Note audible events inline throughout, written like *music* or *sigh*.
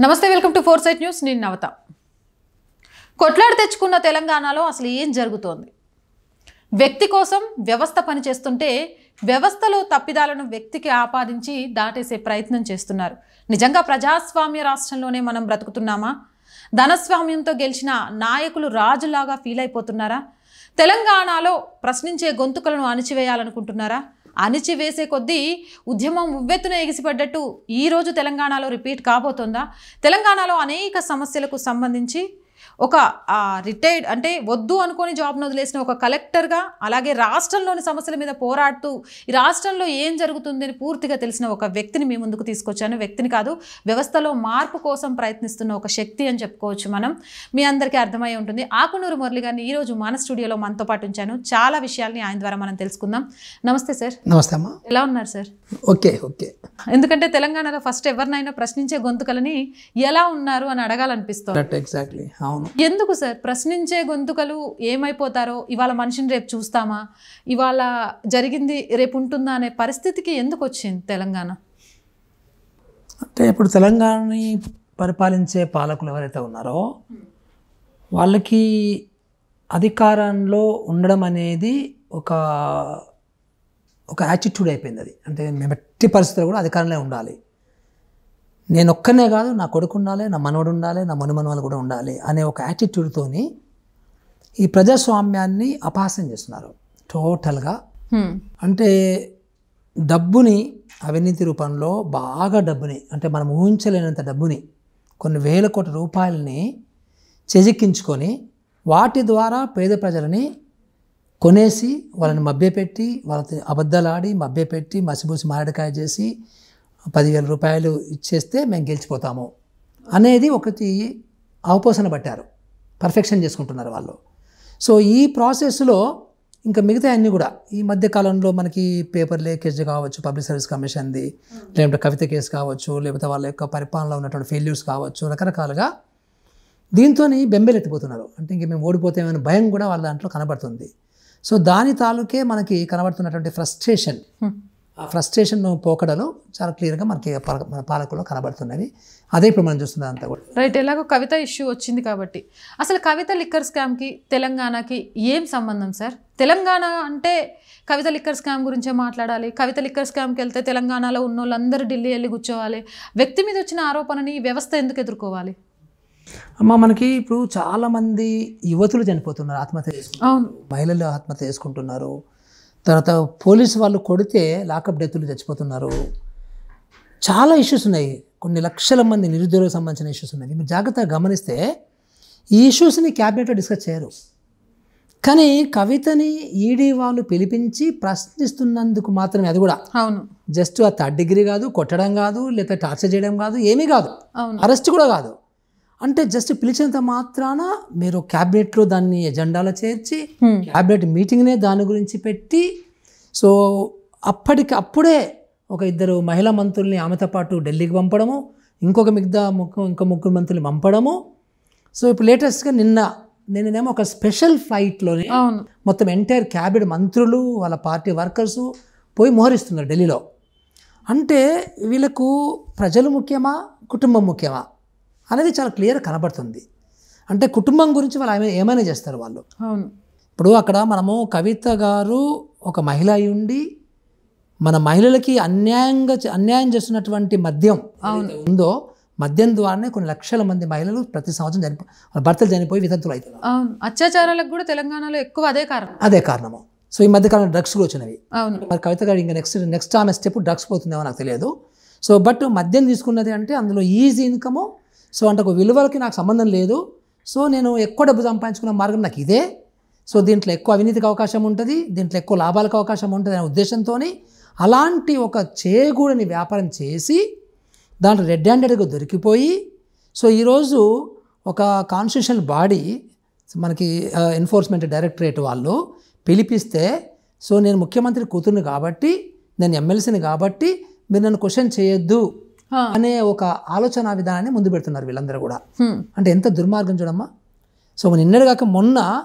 నమస్తే welcome to four site news. నేను నవత. కొట్లాడి తెచ్చుకున్న తెలంగాణలో అసలు ఏం జరుగుతోంది? వ్యక్తి కోసం వ్యవస్థ పనిచేస్తుంటే వ్యవస్థలో తప్పిదాలను వ్యక్తికి ఆపాదించి దాటేసే ప్రయత్నం చేస్తున్నారు. నిజంగా ప్రజాస్వామ్య రాష్ట్రంలోనే మనం బ్రతుకుతున్నామా? ధనస్వామ్యంతో గెలిచిన నాయకులు రాజులాగా ఫీల్ అయిపోతున్నారా? తెలంగాణలో ప్రశ్నించే గొంతుకలను అణిచివేయాలనుకుంటున్నారా? అణిచివేసే కొద్దీ ఉద్యమం ఉవ్వెత్తున ఎగిసిపడ్డట్టు ఈరోజు తెలంగాణలో రిపీట్ కాబోతోందా? తెలంగాణలో అనేక సమస్యలకు సంబంధించి ఒక రిటైర్డ్ అంటే వద్దు అనుకొని జాబ్ను వదిలేసిన ఒక కలెక్టర్గా అలాగే రాష్ట్రంలోని సమస్యల మీద పోరాడుతూ ఈ రాష్ట్రంలో ఏం జరుగుతుంది అని పూర్తిగా తెలిసిన ఒక వ్యక్తిని మీ ముందుకు తీసుకొచ్చాను. వ్యక్తిని కాదు వ్యవస్థలో మార్పు కోసం ప్రయత్నిస్తున్న ఒక శక్తి అని చెప్పుకోవచ్చు మనం. మీ అందరికీ అర్థమై ఉంటుంది. ఆకునూరు మురళి గారిని ఈరోజు మన స్టూడియోలో మనతో పాటు ఉంచాను. చాలా విషయాల్ని ఆయన ద్వారా మనం తెలుసుకుందాం. నమస్తే సార్. నమస్తే అమ్మా. ఎలా ఉన్నారు సార్? Okay okay. ఎందుకంటే తెలంగాణలో ఫస్ట్ ఎవరినైనా ప్రశ్నించే గొంతుకలని ఎలా ఉన్నారు అని అడగాలనిపిస్తుంది. ఎగ్జాక్ట్లీ అవును. ఎందుకు సార్? ప్రశ్నించే గొంతుకలు ఏమైపోతారో ఇవాళ మనిషిని రేపు చూస్తామా? ఇవాళ జరిగింది రేపు ఉంటుందా అనే పరిస్థితికి ఎందుకు వచ్చింది తెలంగాణ? అంటే ఇప్పుడు తెలంగాణని పరిపాలించే పాలకులు ఎవరైతే ఉన్నారో వాళ్ళకి అధికారంలో ఉండడం అనేది ఒక ఒక యాటిట్యూడ్ అయిపోయింది అది. అంటే మేము ఎట్టి పరిస్థితుల్లో కూడా అధికారంలో ఉండాలి. నేను ఒక్కనే కాదు నా కొడుకు ఉండాలి నా మనవడు ఉండాలి నా మనుమనుమలు కూడా ఉండాలి అనే ఒక యాటిట్యూడ్తోని ఈ ప్రజాస్వామ్యాన్ని అపహాస్యం చేస్తున్నారు టోటల్గా. అంటే డబ్బుని అవినీతి రూపంలో బాగా డబ్బుని అంటే మనం ఊహించలేనంత డబ్బుని కొన్ని వేల కోట్ల రూపాయలని చేజిక్కించుకొని వాటి ద్వారా పేద ప్రజలని కొనేసి వాళ్ళని మభ్యపెట్టి వాళ్ళతో అబద్ధాలు ఆడి మభ్యపెట్టి మసిబూసి మారడికాయ చేసి పదివేల రూపాయలు ఇచ్చేస్తే మేము గెలిచిపోతాము అనేది ఒకటి అవపోసన పట్టారు. పర్ఫెక్షన్ చేసుకుంటున్నారు వాళ్ళు. సో ఈ ప్రాసెస్లో ఇంకా మిగతా అన్నీ కూడా ఈ మధ్య కాలంలో మనకి పేపర్ లీకేజ్ కావచ్చు పబ్లిక్ సర్వీస్ కమిషన్ది లేకపోతే కవిత కేసు కావచ్చు లేకపోతే వాళ్ళ యొక్క పరిపాలనలో ఉన్నటువంటి ఫెయిల్యూర్స్ కావచ్చు రకరకాలుగా దీంతో బెంబెలెత్తిపోతున్నారు. అంటే ఇంక మేము ఓడిపోతామనే భయం కూడా వాళ్ళ దాంట్లో కనబడుతుంది. సో దాని తాలూకే మనకి కనబడుతున్నటువంటి ఫ్రస్ట్రేషన్ ఆ ఫ్రస్ట్రేషన్ పోకడలు చాలా క్లియర్గా మనకి మన పాలకుల్లో కనబడుతున్నవి. అదే ఇప్పుడు మనం చూస్తున్నది అంతా కూడా. రైట్ ఎలాగో కవిత ఇష్యూ వచ్చింది కాబట్టి. అసలు కవిత లిక్కర్ స్కామ్కి తెలంగాణకి ఏం సంబంధం సార్? తెలంగాణ అంటే కవిత లిక్కర్ స్కామ్ గురించే మాట్లాడాలి. కవిత లిక్కర్ స్కామ్కి వెళ్తే తెలంగాణలో ఉన్న వాళ్ళందరూ ఢిల్లీ వెళ్ళి కూర్చోవాలి. వ్యక్తి మీద వచ్చిన ఆరోపణని ఈ వ్యవస్థ ఎందుకు ఎదుర్కోవాలి? అమ్మ మనకి ఇప్పుడు చాలామంది యువతులు చనిపోతున్నారు ఆత్మహత్య చేసుకుంటున్నారు. అవును. మహిళలు ఆత్మహత్య చేసుకుంటున్నారు. తర్వాత పోలీసు వాళ్ళు కొడితే లాకప్ డెత్తులు చచ్చిపోతున్నారు. చాలా ఇష్యూస్ ఉన్నాయి. కొన్ని లక్షల మంది నిరుద్యోగులకు సంబంధించిన ఇష్యూస్ ఉన్నాయి. మీరు జాగ్రత్తగా గమనిస్తే ఈ ఇష్యూస్ని క్యాబినెట్లో డిస్కస్ చేయరు. కానీ కవితని ఈడీ వాళ్ళు పిలిపించి ప్రశ్నిస్తున్నందుకు మాత్రమే అది కూడా. అవును. జస్ట్ ఆ థర్డ్ డిగ్రీ కాదు కొట్టడం కాదు లేదా టార్చర్ చేయడం కాదు ఏమీ కాదు. అవును. అరెస్ట్ కూడా కాదు. అంటే జస్ట్ పిలిచినంత మాత్రాన మీరు క్యాబినెట్లో దాన్ని ఎజెండాలో చేర్చి హ్మ్. క్యాబినెట్ మీటింగ్నే దాని గురించి పెట్టి సో అప్పటికి అప్పుడే ఒక ఇద్దరు మహిళా మంత్రుల్ని ఆమెతో పాటు ఢిల్లీకి పంపడము ఇంకొక మిగతా ముగ్గు ఇంకో ముగ్గురు మంత్రులు పంపడము. సో ఇప్పుడు లేటెస్ట్గా నిన్న నిన్ననేమో ఒక స్పెషల్ ఫ్లైట్లోనే మొత్తం ఎంటైర్ క్యాబినెట్ మంత్రులు వాళ్ళ పార్టీ వర్కర్సు పోయి మోహరిస్తున్నారు ఢిల్లీలో. అంటే వీళ్ళకు ప్రజలు ముఖ్యమా కుటుంబం ముఖ్యమా? అనేది చాలా క్లియర్ కనబడుతుంది. అంటే కుటుంబం గురించి వాళ్ళు ఏమైనా ఏమైనా చేస్తారు వాళ్ళు. అవును. ఇప్పుడు అక్కడ మనము కవిత గారు ఒక మహిళ అయి ఉండి మన మహిళలకి అన్యాయంగా అన్యాయం చేస్తున్నటువంటి మద్యం ఉందో మద్యం ద్వారానే కొన్ని లక్షల మంది మహిళలు ప్రతి సంవత్సరం చనిపో భర్తలు చనిపోయి వితంతులు అవుతున్నారు. అవును. అత్యాచారాలకు కూడా తెలంగాణలో ఎక్కువ అదే కారణం. అదే కారణము. సో ఈ మధ్యకాలంలో డ్రగ్స్ కూడా వచ్చినవి. అవును. మరి కవిత గారు ఇంకా నెక్స్ట్ నెక్స్ట్ ఆమె స్టెప్ డ్రగ్స్ పోతుందేమో నాకు తెలియదు. సో బట్ మద్యం తీసుకున్నది అంటే అందులో ఈజీ ఇన్కము సో అంటే ఒక విలువలకి నాకు సంబంధం లేదు. సో నేను ఎక్కువ డబ్బు సంపాదించుకున్న మార్గం నాకు ఇదే. సో దీంట్లో ఎక్కువ అవినీతికి అవకాశం ఉంటుంది దీంట్లో ఎక్కువ లాభాలకు అవకాశం ఉంటుంది అనే ఉద్దేశంతో అలాంటి ఒక చేయగూడని వ్యాపారం చేసి దాంట్లో రెడ్ హ్యాండెడ్గా దొరికిపోయి సో ఈరోజు ఒక కాన్స్టిట్యూషనల్ బాడీ మనకి ఎన్ఫోర్స్మెంట్ డైరెక్టరేట్ వాళ్ళు పిలిపిస్తే సో నేను ముఖ్యమంత్రి కూతుర్ని కాబట్టి నేను ఎమ్మెల్సీని కాబట్టి మీరు నన్ను క్వశ్చన్ చేయొద్దు. అనే ఒక ఆలోచన విధానాన్ని ముందు పెడుతున్నారు వీళ్ళందరూ కూడా. అంటే ఎంత దుర్మార్గం చూడమ్మా. సో నిన్నటి కాక మొన్న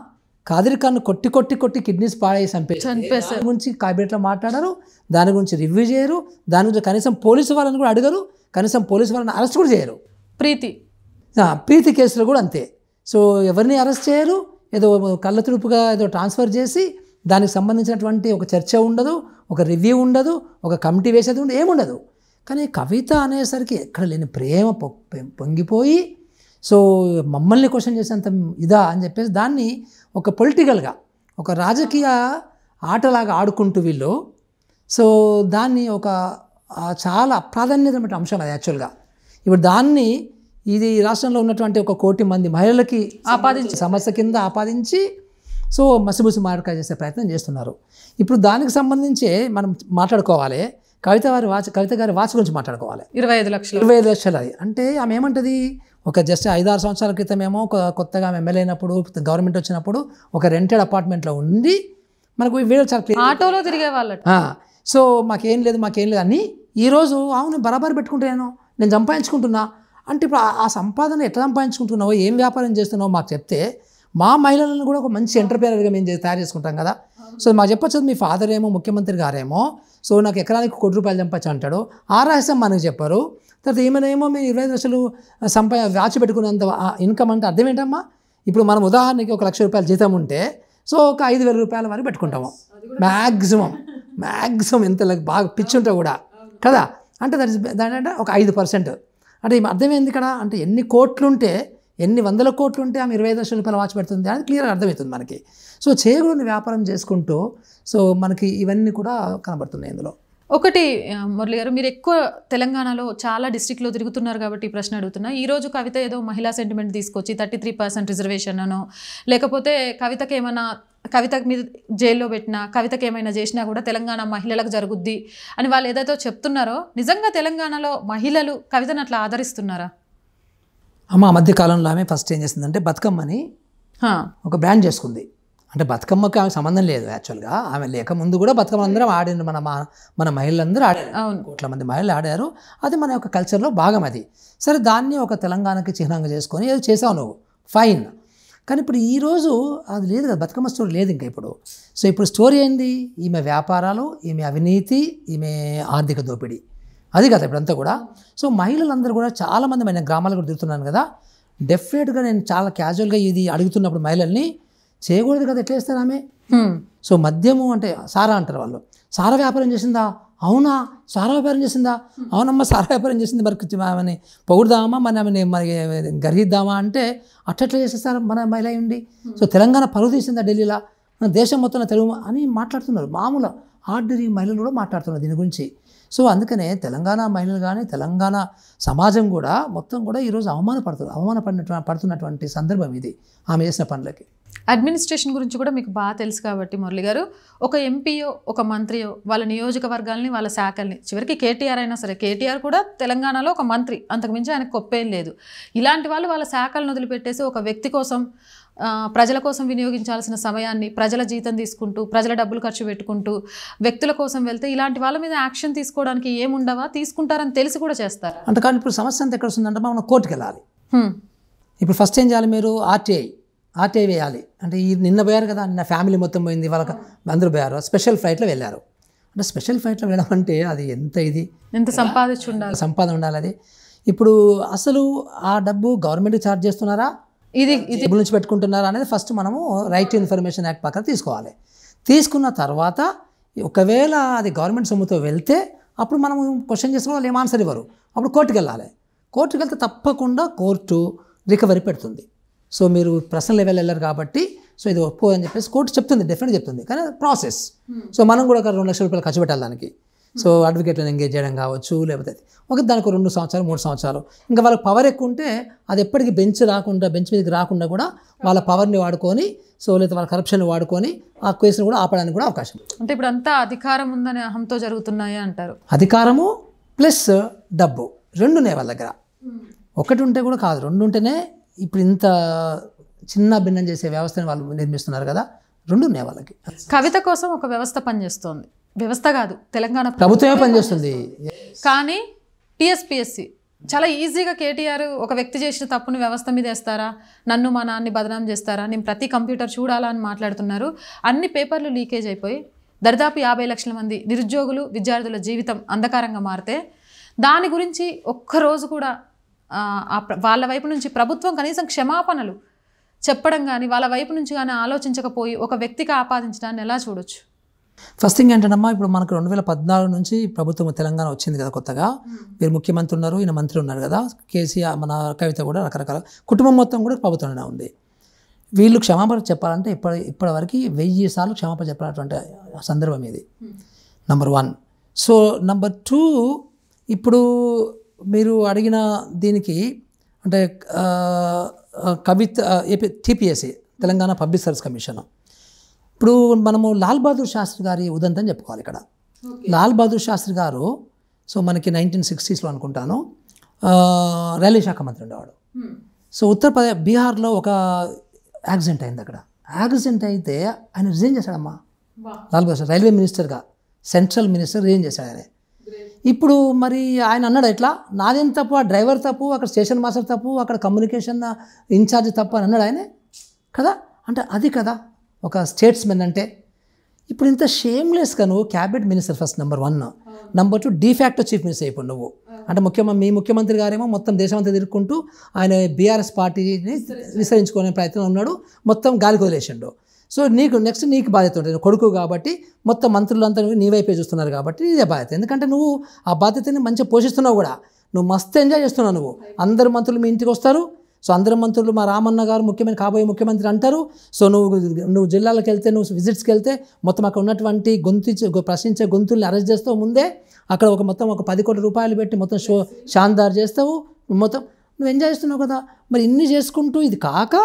కాదిర్ ఖాన్ కొట్టి కొట్టి కొట్టి కిడ్నీస్ పాడేసి చంపేశారు. దాని గురించి క్యాబినెట్లో మాట్లాడరు దాని గురించి రివ్యూ చేయరు దాని గురించి కనీసం పోలీసు వాళ్ళని కూడా అడగరు కనీసం పోలీసు వాళ్ళని అరెస్ట్ కూడా చేయరు. ప్రీతి. ప్రీతి కేసులో కూడా అంతే. సో ఎవరిని అరెస్ట్ చేయరు ఏదో కళ్ళ తుడుపుగా ఏదో ట్రాన్స్ఫర్ చేసి దానికి సంబంధించినటువంటి ఒక చర్చ ఉండదు ఒక రివ్యూ ఉండదు ఒక కమిటీ వేసేది ఉండదు ఏముండదు. కానీ కవిత అనేసరికి ఎక్కడ లేని ప్రేమ పొంగిపోయి సో మమ్మల్ని క్వశ్చన్ చేసేంత ఇదా అని చెప్పేసి దాన్ని ఒక పొలిటికల్గా ఒక రాజకీయ ఆటలాగా ఆడుకుంటూ వీళ్ళు. సో దాన్ని ఒక చాలా ప్రాధాన్యతమైన అంశం అది యాక్చువల్గా. ఇప్పుడు దాన్ని ఇది రాష్ట్రంలో ఉన్నటువంటి ఒక కోటి మంది మహిళలకి ఆపాదించి. సమస్య కింద ఆపాదించి సో మసిబుసి మారకాయ చేసే ప్రయత్నం చేస్తున్నారు. ఇప్పుడు దానికి సంబంధించి మనం మాట్లాడుకోవాలి. కవిత వారి వాచ్ కవిత గారి వాచ్ గురించి మాట్లాడుకోవాలి. ఇరవై ఐదు లక్షలు. ఇరవై ఐదు లక్షలు అది. అంటే ఆమె ఏమంటది? ఒక జస్ట్ ఐదారు సంవత్సరాల క్రితమేమో ఒక కొత్తగా ఆమె ఎమ్మెల్యే అయినప్పుడు గవర్నమెంట్ వచ్చినప్పుడు ఒక రెంటెడ్ అపార్ట్మెంట్లో ఉండి మనకు వీడియో చాలా ఆటోలో తిరిగే వాళ్ళట. ఆ, సో మాకేం లేదు మాకేం లేదు అని ఈరోజు అవును బరాబర్ పెట్టుకుంటాను నేను. సంపాదించుకుంటున్నా. అంటే ఇప్పుడు ఆ- సంపాదన ఎట్లా సంపాదించుకుంటున్నావో ఏం వ్యాపారం చేస్తున్నావో మాకు చెప్తే మా మహిళలను కూడా ఒక మంచి ఎంటర్ప్రైనర్గా మేము తయారు చేసుకుంటాం కదా. సో మాకు చెప్పొచ్చు మీ ఫాదర్ ఏమో ముఖ్యమంత్రి గారేమో. సో నాకు ఎకరానికి కోటి రూపాయలు చంపచ్చు అంటాడు. ఆ రహస్యం మనకు చెప్పారు. తర్వాత ఏమైనా మీరు ఇరవై ఐదు లక్షలు సంపా వ్యాచి పెట్టుకున్నంత ఇన్కమ్ అంటే అర్థం ఏంటమ్మా? ఇప్పుడు మనం ఉదాహరణకి ఒక లక్ష రూపాయల జీతం ఉంటే సో ఒక ఐదు వేల రూపాయల వరకు పెట్టుకుంటాము. మ్యాక్సిమం మ్యాక్సిమం ఎంత బాగా పిచ్చి ఉంటే కూడా. కదా? అంటే దట్ ఇస్ దాని అంటే ఒక ఐదు పర్సెంట్ అంటే అర్థమైంది కదా అంటే ఎన్ని కోట్లుంటే ఎన్ని వందల కోట్లు ఉంటే ఆమె ఇరవై ఐదు లక్షల రూపాయలు వాచ్ పెడుతుంది అని క్లియర్ అర్థమవుతుంది మనకి. సో చేయకూడని వ్యాపారం చేసుకుంటూ సో మనకి ఇవన్నీ కూడా కనబడుతున్నాయి ఇందులో. ఒకటి మురళి గారు మీరు ఎక్కువ తెలంగాణలో చాలా డిస్టిక్లో తిరుగుతున్నారు కాబట్టి ఈ ప్రశ్న అడుగుతున్నా. ఈరోజు కవిత ఏదో మహిళా సెంటిమెంట్ తీసుకొచ్చి థర్టీ త్రీ పర్సెంట్ రిజర్వేషన్ అనో లేకపోతే కవితకి ఏమైనా కవిత మీద జైల్లో పెట్టినా కవితకి ఏమైనా చేసినా కూడా తెలంగాణ మహిళలకు జరుగుద్ది అని వాళ్ళు ఏదైతే చెప్తున్నారో నిజంగా తెలంగాణలో మహిళలు కవితను అట్లా ఆదరిస్తున్నారా? అమ్మ ఆ మధ్య కాలంలో ఆమె ఫస్ట్ ఏం చేసిందంటే బతుకమ్మని ఒక బ్రాండ్ చేసుకుంది. అంటే బతుకమ్మకి ఆమె సంబంధం లేదు యాక్చువల్గా ఆమె లేక ముందు కూడా బతుకమ్మ అందరం ఆడింది మన మా- మన మహిళలందరూ ఆడారు. కోట్ల మంది మహిళలు ఆడారు. అది మన యొక్క కల్చర్లో భాగం అది. సరే దాన్ని ఒక తెలంగాణకి చిహ్నంగా చేసుకొని ఏదో చేసావు నువ్వు. ఫైన్ కానీ ఇప్పుడు ఈరోజు అది లేదు కదా బతుకమ్మ స్టోరీ లేదు ఇంకా ఇప్పుడు. సో ఇప్పుడు స్టోరీ ఏంది? ఈమె వ్యాపారాలు ఈమె అవినీతి ఈమె ఆర్థిక దోపిడీ. అది కదా ఇప్పుడంతా కూడా. సో మహిళలందరూ కూడా చాలామంది నేను గ్రామాలు కూడా తిరుగుతున్నాను కదా. డెఫినెట్గా నేను చాలా క్యాజువల్గా ఇది అడుగుతున్నప్పుడు మహిళల్ని చేయకూడదు కదా ఎట్లా చేస్తారు ఆమె. సో మద్యము అంటే సారా అంటారు వాళ్ళు. సారా వ్యాపారం చేసిందా? అవునా? సారా వ్యాపారం చేసిందా? అవునమ్మా సారా వ్యాపారం చేసింది మరి ఆమెని. పొగుడుదామా? మన ఆమెని మరి గర్హిద్దామా అంటే అట్లట్లా చేసేస్తారు మన మహిళ ఉండి సో తెలంగాణ పరువు తీసిందా ఢిల్లీలో? మన దేశం మొత్తం తెలుగు అని మాట్లాడుతున్నారు. మామూలు ఆర్డినరీ మహిళలు కూడా మాట్లాడుతున్నారు దీని గురించి. సో అందుకనే తెలంగాణ మహిళలు కానీ తెలంగాణ సమాజం కూడా మొత్తం కూడా ఈరోజు అవమానపడుతుంది అవమానపడిన పడుతున్నటువంటి సందర్భం ఇది ఆమె చేసిన పనులకి. అడ్మినిస్ట్రేషన్ గురించి కూడా మీకు బాగా తెలుసు కాబట్టి మురళి గారు ఒక ఎంపీయో ఒక మంత్రియో వాళ్ళ నియోజకవర్గాల్ని వాళ్ళ శాఖల్ని చివరికి కేటీఆర్ అయినా సరే కేటీఆర్ కూడా తెలంగాణలో ఒక మంత్రి అంతకుమించి ఆయనకు కొప్పేం లేదు. ఇలాంటి వాళ్ళు వాళ్ళ శాఖలను వదిలిపెట్టేసి ఒక వ్యక్తి కోసం ప్రజల కోసం వినియోగించాల్సిన సమయాన్ని ప్రజల జీతం తీసుకుంటూ ప్రజల డబ్బులు ఖర్చు పెట్టుకుంటూ వ్యక్తుల కోసం వెళ్తే ఇలాంటి వాళ్ళ మీద యాక్షన్ తీసుకోవడానికి ఏముండవా? తీసుకుంటారని తెలిసి కూడా చేస్తారు. అంటే కానీ ఇప్పుడు సమస్య అంతా ఎక్కడ వస్తుందంటే మనం కోర్టుకి వెళ్ళాలి. ఇప్పుడు ఫస్ట్ ఏం చేయాలి మీరు? ఆర్టీఐ ఆర్టీఐ వేయాలి. అంటే ఈ నిన్న పోయారు కదా నిన్న ఫ్యామిలీ మొత్తం పోయింది వాళ్ళకి అందరూ పోయారు స్పెషల్ ఫ్లైట్లో వెళ్ళారు. అంటే స్పెషల్ ఫ్లైట్లో వెళ్ళడం అంటే అది ఎంత ఇది? ఎంత సంపాదించి ఉండాలి? సంపాదన ఉండాలి అది. ఇప్పుడు అసలు ఆ డబ్బు గవర్నమెంట్ ఛార్జ్ చేస్తున్నారా? ఇది ఇది నుంచి పెట్టుకుంటున్నారా అనేది ఫస్ట్ మనము రైట్ టు ఇన్ఫర్మేషన్ యాక్ట్ ప్రకారం తీసుకోవాలి. తీసుకున్న తర్వాత ఒకవేళ అది గవర్నమెంట్ సొమ్ముతో వెళ్తే అప్పుడు మనం క్వశ్చన్ చేసిన వాళ్ళు ఏం ఆన్సర్ ఇవ్వరు. అప్పుడు కోర్టుకి వెళ్ళాలి కోర్టుకి వెళ్తే తప్పకుండా కోర్టు రికవరీ పెడుతుంది. సో మీరు పర్సనల్ లెవెల్ వెళ్ళారు కాబట్టి సో ఇది ఒప్పు అని చెప్పేసి కోర్టు చెప్తుంది డెఫినెట్ చెప్తుంది. కానీ ప్రాసెస్ సో మనం కూడా ఒక రెండు లక్షల రూపాయలు ఖర్చు పెట్టాలి దానికి. సో అడ్వకేట్లను ఎంగేజ్ చేయడం కావచ్చు లేకపోతే ఒక దానికి రెండు సంవత్సరాలు మూడు సంవత్సరాలు. ఇంకా వాళ్ళకి పవర్ ఎక్కువ ఉంటే అది ఎప్పటికీ బెంచ్ రాకుండా బెంచ్ మీదకి రాకుండా కూడా వాళ్ళ పవర్ని వాడుకొని సో లేదా వాళ్ళ కరప్షన్ వాడుకొని ఆ కేసును కూడా ఆపడానికి కూడా అవకాశం. అంటే ఇప్పుడు అంతా అధికారం ఉందని అహంతో జరుగుతున్నాయి అంటారు. అధికారము ప్లస్ డబ్బు రెండు ఉన్నాయి వాళ్ళ దగ్గర. ఒకటి ఉంటే కూడా కాదు రెండు ఉంటేనే ఇప్పుడు ఇంత చిన్న భిన్నం చేసే వ్యవస్థని వాళ్ళు నిర్మిస్తున్నారు కదా రెండు ఉన్నాయి వాళ్ళకి. కవిత కోసం ఒక వ్యవస్థ పనిచేస్తోంది. వ్యవస్థ కాదు తెలంగాణ ప్ర- ప్రభుత్వమే పనిచేస్తుంది. కానీ టీఎస్పిఎస్సి చాలా ఈజీగా కేటీఆర్ ఒక వ్యక్తి చేసిన తప్పుని వ్యవస్థ మీద వేస్తారా? నన్ను మా నాన్ని బదనాం చేస్తారా? నేను ప్రతి కంప్యూటర్ చూడాలా అని మాట్లాడుతున్నారు. అన్ని పేపర్లు లీకేజ్ అయిపోయి దరిదాపు యాభై లక్షల మంది నిరుద్యోగులు విద్యార్థుల జీవితం అంధకారంగా మారితే దాని గురించి ఒక్కరోజు కూడా వాళ్ళ వైపు నుంచి ప్రభుత్వం కనీసం క్షమాపణలు చెప్పడం కానీ వాళ్ళ వైపు నుంచి కానీ ఆలోచించకపోయి ఒక వ్యక్తికి ఆపాదించడాన్ని ఎలా చూడొచ్చు? ఫస్ట్ థింగ్ ఏంటంటమ్మా ఇప్పుడు మనకు రెండు వేల పద్నాలుగు నుంచి ప్రభుత్వం తెలంగాణ వచ్చింది కదా కొత్తగా. మీరు ముఖ్యమంత్రి ఉన్నారు ఈయన మంత్రి ఉన్నారు కదా. కేసీఆర్ మన కవిత కూడా రకరకాల కుటుంబం మొత్తం కూడా ప్రభుత్వంలోనే ఉంది. వీళ్ళు క్షమాపణ చెప్పాలంటే ఇప్పటి ఇప్పటివరకు వెయ్యి సార్లు క్షమాపణ చెప్పినటువంటి సందర్భం ఇది. Number one so number two ఇప్పుడు మీరు అడిగిన దీనికి అంటే Kavitha AP TPSC Telangana public service commission ఇప్పుడు మనము లాల్ బహదూర్ శాస్త్రి గారి ఉదంతం చెప్పుకోవాలి ఇక్కడ. లాల్ బహదూర్ శాస్త్రి గారు సో మనకి నైన్టీన్ సిక్స్టీస్లో అనుకుంటాను రైల్వే శాఖ మంత్రి ఉండేవాడు. సో ఉత్తరప్రదేశ్ బీహార్లో ఒక యాక్సిడెంట్ అయింది అక్కడ. యాక్సిడెంట్ అయితే ఆయన రిజైన్ చేశాడమ్మా. లాల్ బహదూర్ రైల్వే మినిస్టర్గా సెంట్రల్ మినిస్టర్ రిజైన్ చేశాడు ఆయన. ఇప్పుడు మరి ఆయన అన్నాడు ఎట్లా? నాదేం తప్పు? ఆ డ్రైవర్ తప్పు? అక్కడ స్టేషన్ మాస్టర్ తప్పు? అక్కడ కమ్యూనికేషన్ ఇన్ఛార్జ్ తప్పు అని అన్నాడు ఆయనే? కదా? అంటే అది కదా. ఒక స్టేట్స్మెన్ అంటే ఇప్పుడు ఇంత షేమ్లెస్గా నువ్వు cabinet minister first number one number two de facto chief minister అయిపోయి నువ్వు. అంటే ముఖ్యమంత్రి మీ ముఖ్యమంత్రి గారేమో మొత్తం దేశమంతా తిరుక్కుంటూ ఆయన బీఆర్ఎస్ పార్టీని విస్తరించుకునే ప్రయత్నం ఉన్నాడు మొత్తం గాలి వదిలేసిండు సో నీకు నెక్స్ట్ నీకు బాధ్యత ఉంటుంది కొడుకు కాబట్టి మొత్తం మంత్రులంతా నీ వైపే చూస్తున్నారు కాబట్టి ఇదే బాధ్యత. ఎందుకంటే నువ్వు ఆ బాధ్యతని మంచిగా పోషిస్తున్నావు కూడా. నువ్వు మస్తు ఎంజాయ్ చేస్తున్నావు నువ్వు. అందరు మంత్రులు మీ ఇంటికి వస్తారు సో అందరు మంత్రులు మా రామన్న గారు ముఖ్యమైన కాబోయే ముఖ్యమంత్రి అంటారు. సో నువ్వు నువ్వు జిల్లాలకు వెళ్తే నువ్వు విజిట్స్కి వెళ్తే మొత్తం అక్కడ ఉన్నటువంటి గొంతు ప్రశ్నించే గొంతుల్ని అరెస్ట్ చేస్తావు ముందే. అక్కడ ఒక మొత్తం ఒక పది కోట్ల రూపాయలు పెట్టి మొత్తం షో షాన్దార్ చేస్తావు. మొత్తం నువ్వు ఎంజాయ్ చేస్తున్నావు కదా. మరి ఇన్ని చేసుకుంటూ ఇది కాక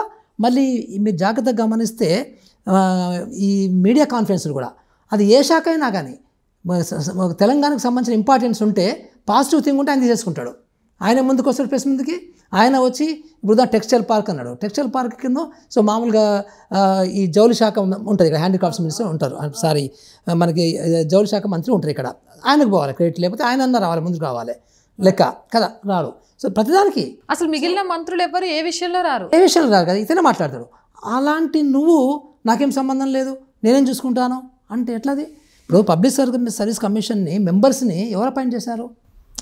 మళ్ళీ మీరు జాగ్రత్తగా గమనిస్తే ఈ మీడియా కాన్ఫరెన్స్లు కూడా. అది ఏ శాఖ అయినా కానీ తెలంగాణకు సంబంధించిన ఇంపార్టెన్స్ ఉంటే పాజిటివ్ థింగ్ ఉంటే ఆయన తీసేసుకుంటాడు. ఆయన ముందుకు వస్తాడు ప్రెస్ ముందుకి. ఆయన వచ్చి ఇప్పుడు టెక్స్టైల్ పార్క్ అన్నాడు. టెక్స్టైల్ పార్క్ కింద సో మామూలుగా ఈ జౌలి శాఖ ఉంటుంది ఇక్కడ హ్యాండిక్రాఫ్ట్స్ మినిస్టర్ ఉంటారు. సారీ మనకి జౌలి శాఖ మంత్రి ఉంటారు ఇక్కడ. ఆయనకు పోవాలి క్రెడిట్ లేకపోతే ఆయన అన్న రావాలి ముందుకు రావాలి. లెక్క కదా రాడు. సో ప్రతిదానికి. అసలు మిగిలిన మంత్రులు ఎవరు ఏ విషయంలో రారు? ఏ విషయాలు రాదు కదా ఇతనే మాట్లాడతాడు. అలాంటి నువ్వు నాకేం సంబంధం లేదు నేనేం చూసుకుంటాను? అంటే ఎట్లది? ఇప్పుడు పబ్లిక్ సర్వీస్ సర్వీస్ కమిషన్ని మెంబర్స్ని ఎవరు అపాయింట్ చేశారు?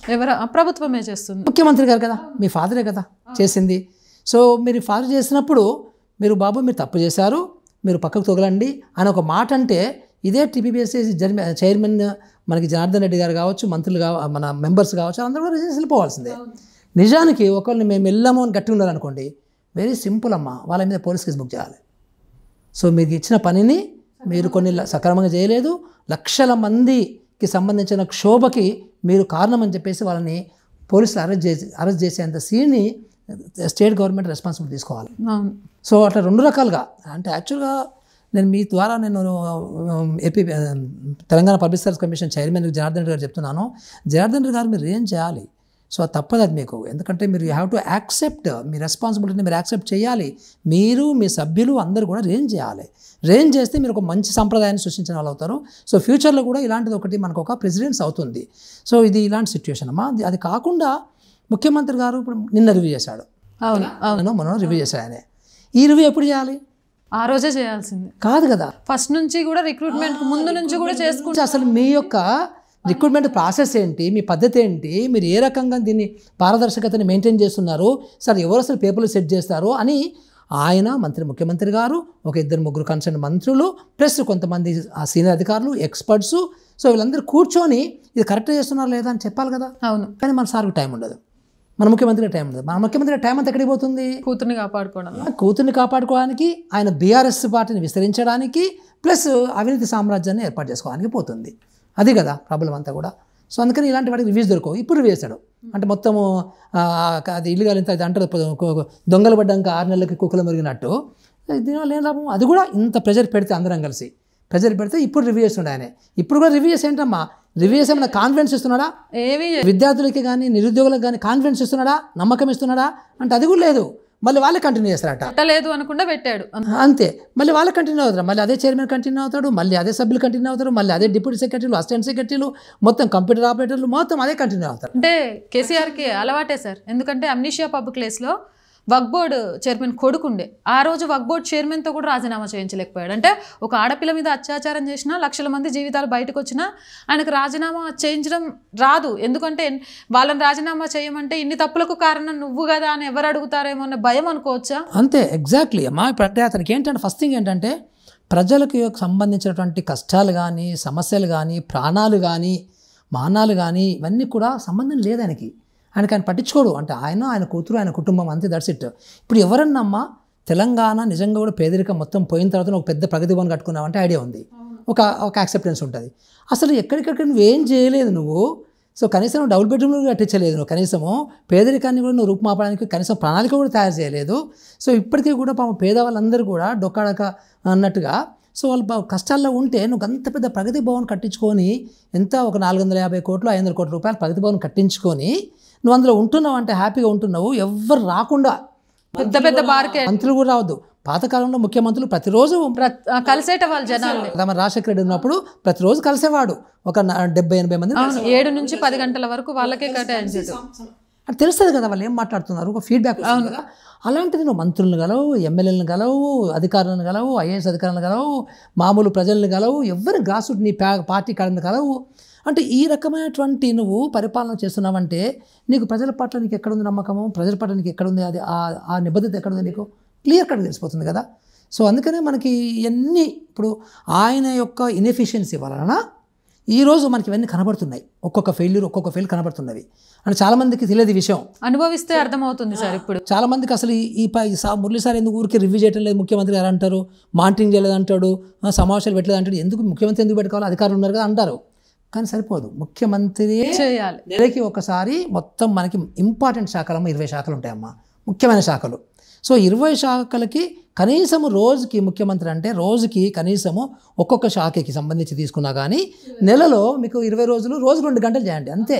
ఎవరు? ప్రభుత్వమే చేస్తుంది. ముఖ్యమంత్రి గారు కదా? మీ ఫాదరే కదా చేసింది. సో మీరు ఫాదర్ చేసినప్పుడు మీరు బాబు మీరు తప్పు చేశారు. మీరు పక్కకు తొగలండి అని ఒక మాట అంటే ఇదే టీపీపీఎస్సీ చైర్మన్ మనకి జనార్దన్ రెడ్డి గారు కావచ్చు మంత్రులు కావ మన మెంబర్స్ కావచ్చు అందరూ కూడా వెళ్ళిపోవాల్సిందే. నిజానికి ఒకరిని మేము వెళ్ళాము అని గట్టి ఉన్నారనుకోండి వెరీ సింపుల్ అమ్మా వాళ్ళ మీద పోలీస్ కేసు బుక్ చేయాలి. సో మీకు ఇచ్చిన పనిని మీరు కొన్ని సక్రమంగా చేయలేదు. లక్షల మందికి సంబంధించిన క్షోభకి మీరు కారణం అని చెప్పేసి వాళ్ళని పోలీసులు అరెస్ట్ చేసి అరెస్ట్ చేసేంత సీన్ని స్టేట్ గవర్నమెంట్ రెస్పాన్సిబిలిటీ తీసుకోవాలి. సో అట్లా రెండు రకాలుగా అంటే యాక్చువల్గా నేను మీ ద్వారా నేను AP Telangana public service commission chairman Janardhan Reddy గారు చెప్తున్నాను. జనార్దన్ రెడ్డి గారు మీరు ఏం చేయాలి? సో తప్పదు అది మీకు. ఎందుకంటే మీరు యూ హ్యావ్ టు యాక్సెప్ట్ మీ రెస్పాన్సిబిలిటీని మీరు యాక్సెప్ట్ చేయాలి. మీరు మీ సభ్యులు అందరూ కూడా రేంజ్ చేయాలి. రేంజ్ చేస్తే మీరు ఒక మంచి సంప్రదాయాన్ని సృష్టించిన వాళ్ళు అవుతారు. సో ఫ్యూచర్లో కూడా ఇలాంటిది ఒకటి మనకు ఒక ప్రెసిడెన్స్ అవుతుంది. సో ఇది ఇలాంటి సిచ్యువేషన్ అమ్మా. అది- కాకుండా ముఖ్యమంత్రి గారు ఇప్పుడు నిన్న రివ్యూ చేశాడు. అవును అవును. మనం రివ్యూ చేశాడు ఆయన. ఈ రివ్యూ ఎప్పుడు చేయాలి? ఆ రోజే చేయాల్సింది. కాదు కదా? ఫస్ట్ నుంచి కూడా రిక్రూట్మెంట్ ముందు నుంచి కూడా చేసుకుంటూ అసలు మీ యొక్క రిక్రూట్మెంట్ ప్రాసెస్ ఏంటి? మీ పద్ధతి ఏంటి? మీరు ఏ రకంగా దీన్ని పారదర్శకతని మెయింటైన్ చేస్తున్నారు? సార్ ఎవరు అసలు పేపర్లు సెట్ చేస్తారు? అని ఆయన మంత్రి ముఖ్యమంత్రి గారు ఒక ఇద్దరు ముగ్గురు కన్సర్న్ మంత్రులు ప్లస్ కొంతమంది ఆ సీనియర్ అధికారులు ఎక్స్పర్ట్స్. సో వీళ్ళందరూ కూర్చొని ఇది కరెక్ట్ చేస్తున్నారు లేదా అని చెప్పాలి కదా? అవును. కానీ మన సార్కి టైం ఉండదు. మన ముఖ్యమంత్రికి టైం ఉండదు. మన ముఖ్యమంత్రికి టైం అంతా ఎక్కడికి పోతుంది? కూతుర్ని కాపాడుకోవడం. కూతుర్ని కాపాడుకోవడానికి ఆయన బీఆర్ఎస్ పార్టీని విస్తరించడానికి ప్లస్ అవినీతి సామ్రాజ్యాన్ని ఏర్పాటు చేసుకోవడానికి పోతుంది. అది కదా ప్రాబ్లం అంతా కూడా. సో అందుకని ఇలాంటి వాటికి రివ్యూస్ దొరకవు. ఇప్పుడు రివ్యూ చేశాడు. అంటే మొత్తము అది ఇల్లు ఇంత ఇది అంటారు దొంగలు పడ్డాక ఆరు నెలలకి కుక్కలు మురిగినట్టు. దీనివల్ల ఏం లాభం? అది కూడా ఇంత ప్రెజర్ పెడితే అందరం కలిసి. ప్రెజర్ పెడితే ఇప్పుడు రివ్యూ చేస్తుండే ఆయన. ఇప్పుడు కూడా రివ్యూ చేసి ఏంటమ్మా? రివ్యూ చేసి ఏమైనా కాన్ఫిడెన్స్ ఇస్తున్నాడా? ఏవి విద్యార్థులకి కానీ నిరుద్యోగులకు కానీ కాన్ఫిడెన్స్ ఇస్తున్నాడా? నమ్మకం ఇస్తున్నాడా? అంటే అది కూడా లేదు. మళ్ళీ వాళ్ళే కంటిన్యూ చేస్తారట. పెట్టలేదు అనుకుండా పెట్టాడు. అంతే. మళ్ళీ వాళ్ళే కంటిన్యూ అవుతారు. మళ్ళీ అదే చైర్మన్ కంటిన్యూ అవుతాడు. మళ్ళీ అదే సభ్యులు కంటిన్యూ అవుతారు. మళ్ళీ అదే డిప్యూటీ సెక్రటరీలు అసిస్టెంట్ సెక్రటరీలు మొత్తం కంప్యూటర్ ఆపరేటర్లు మొత్తం అదే కంటిన్యూ అవుతారు. అంటే కేసీఆర్కి అలవాటే సార్. ఎందుకంటే అమ్నీషియా పబ్ కేసులో వక్ బోర్డు చైర్మన్ కొడుకుండే. ఆ రోజు వక్ బోర్డు చైర్మన్తో కూడా రాజీనామా చేయించలేకపోయాడు. అంటే ఒక ఆడపిల్ల మీద అత్యాచారం చేసినా లక్షల మంది జీవితాలు బయటకు వచ్చినా ఆయనకు రాజీనామా చేయించడం రాదు. ఎందుకంటే వాళ్ళని రాజీనామా చేయమంటే ఇన్ని తప్పులకు కారణం నువ్వు కదా అని ఎవరు అడుగుతారేమో అన్న భయం అనుకోవచ్చా? అంతే ఎగ్జాక్ట్లీ. మా ఇప్పుడు అతనికి ఏంటంటే ఫస్ట్ థింగ్ ఏంటంటే ప్రజలకు సంబంధించినటువంటి కష్టాలు కానీ సమస్యలు కానీ ప్రాణాలు కానీ మానాలు కానీ ఇవన్నీ కూడా సంబంధం లేదు ఆయనకి. ఆయనకి ఆయన పట్టించుకోడు. అంటే ఆయన ఆయన కూతురు ఆయన కుటుంబం అంతే దట్స్ ఇట్ ఇప్పుడు ఎవరన్నమ్మా తెలంగాణ నిజంగా కూడా పేదరికం మొత్తం పోయిన తర్వాత ఒక పెద్ద ప్రగతి భవన్ కట్టుకున్నావంటే ఐడియా ఉంది. ఒక ఒక యాక్సెప్టెన్స్ ఉంటుంది. అసలు ఎక్కడికక్కడ నువ్వేం చేయలేదు నువ్వు? సో కనీసం నువ్వు డబుల్ బెడ్రూమ్లు కట్టించలేదు నువ్వు. కనీసము పేదరికాన్ని కూడా నువ్వు రూపుమాపడానికి కనీసం ప్రణాళిక కూడా తయారు చేయలేదు. సో ఇప్పటికీ కూడా పాపం పేదవాళ్ళందరూ కూడా డొక్కాడక అన్నట్టుగా సో వాళ్ళు కష్టాల్లో ఉంటే నువ్వు అంత పెద్ద ప్రగతి భవన్ కట్టించుకొని ఎంత ఒక నాలుగు వందల యాభై కోట్లు ఐదు వందల కోట్ల రూపాయలు ప్రగతి భవన్ కట్టించుకొని నువ్వు అందులో ఉంటున్నావు అంటే హ్యాపీగా ఉంటున్నావు ఎవ్వరు రాకుండా. పెద్ద పెద్ద బార్కే. మంత్రులు కూడా రావద్దు. పాతకాలంలో ముఖ్యమంత్రులు ప్రతిరోజు ప్రత్- ఆ, కలిసేట వాళ్ళు జనాల్ని తమ రాజశేఖర రెడ్డి ఉన్నప్పుడు ప్రతిరోజు కలిసేవాడు. ఒక డెబ్బై ఎనభై మంది ఏడు నుంచి పది గంటల వరకు వాళ్ళకే కేటాయించాడు అది తెలుస్తుంది కదా వాళ్ళు ఏం మాట్లాడుతున్నారు? ఒక ఫీడ్బ్యాక్ కదా. అలాంటిది నువ్వు మంత్రులను గలవు ఎమ్మెల్యేలను గలవు అధికారులను గలవు ఐఏఎస్ అధికారులను గలవు మామూలు ప్రజలను గలవు ఎవరు గ్రాసుడ్ నీ పార్టీ కాడని గలవు అంటే ఈ రకమైనటువంటి నువ్వు పరిపాలన చేస్తున్నావంటే నీకు ప్రజల పట్ల నీకు ఎక్కడుంది నమ్మకము? ప్రజల పట్ల నీకు ఎక్కడుంది అది ఆ- ఆ నిబద్ధత ఎక్కడుంది నీకు? క్లియర్ కట్ తెలిసిపోతుంది కదా. సో అందుకనే మనకి ఇవన్నీ ఇప్పుడు ఆయన యొక్క ఇన్ఎఫిషియన్సీ వలన ఈరోజు మనకి ఇవన్నీ కనబడుతున్నాయి. ఒక్కొక్క ఫెయిల్యూర్ ఒక్కొక్క ఫెయిల్ కనబడుతున్నవి. అంటే చాలామందికి తెలియదు ఈ విషయం. అనుభవిస్తే అర్థమవుతుంది సార్ ఇప్పుడు. చాలా మందికి అసలు ఈ- మురళి సార్ ఎందుకు ఊరికి రివ్యూ చేయడం లేదు ముఖ్యమంత్రి గారు అంటారు మానిటరింగ్ చేయలేదు అంటాడు సమావేశాలు పెట్టలేదు అంటాడు ఎందుకు ముఖ్యమంత్రి ఎందుకు పెట్టుకోవాలి అధికారులు ఉన్నారు కదా అంటారు. కానీ సరిపోదు. ముఖ్యమంత్రి చేయాలి. నెలకి ఒకసారి మొత్తం మనకి ఇంపార్టెంట్ శాఖలమ్మ ఇరవై శాఖలు ఉంటాయమ్మా. ముఖ్యమైన శాఖలు. సో ఇరవై శాఖలకి కనీసము రోజుకి ముఖ్యమంత్రి అంటే రోజుకి కనీసము ఒక్కొక్క శాఖకి సంబంధించి తీసుకున్నా కానీ నెలలో మీకు ఇరవై రోజులు రోజు రెండు గంటలు చేయండి అంతే.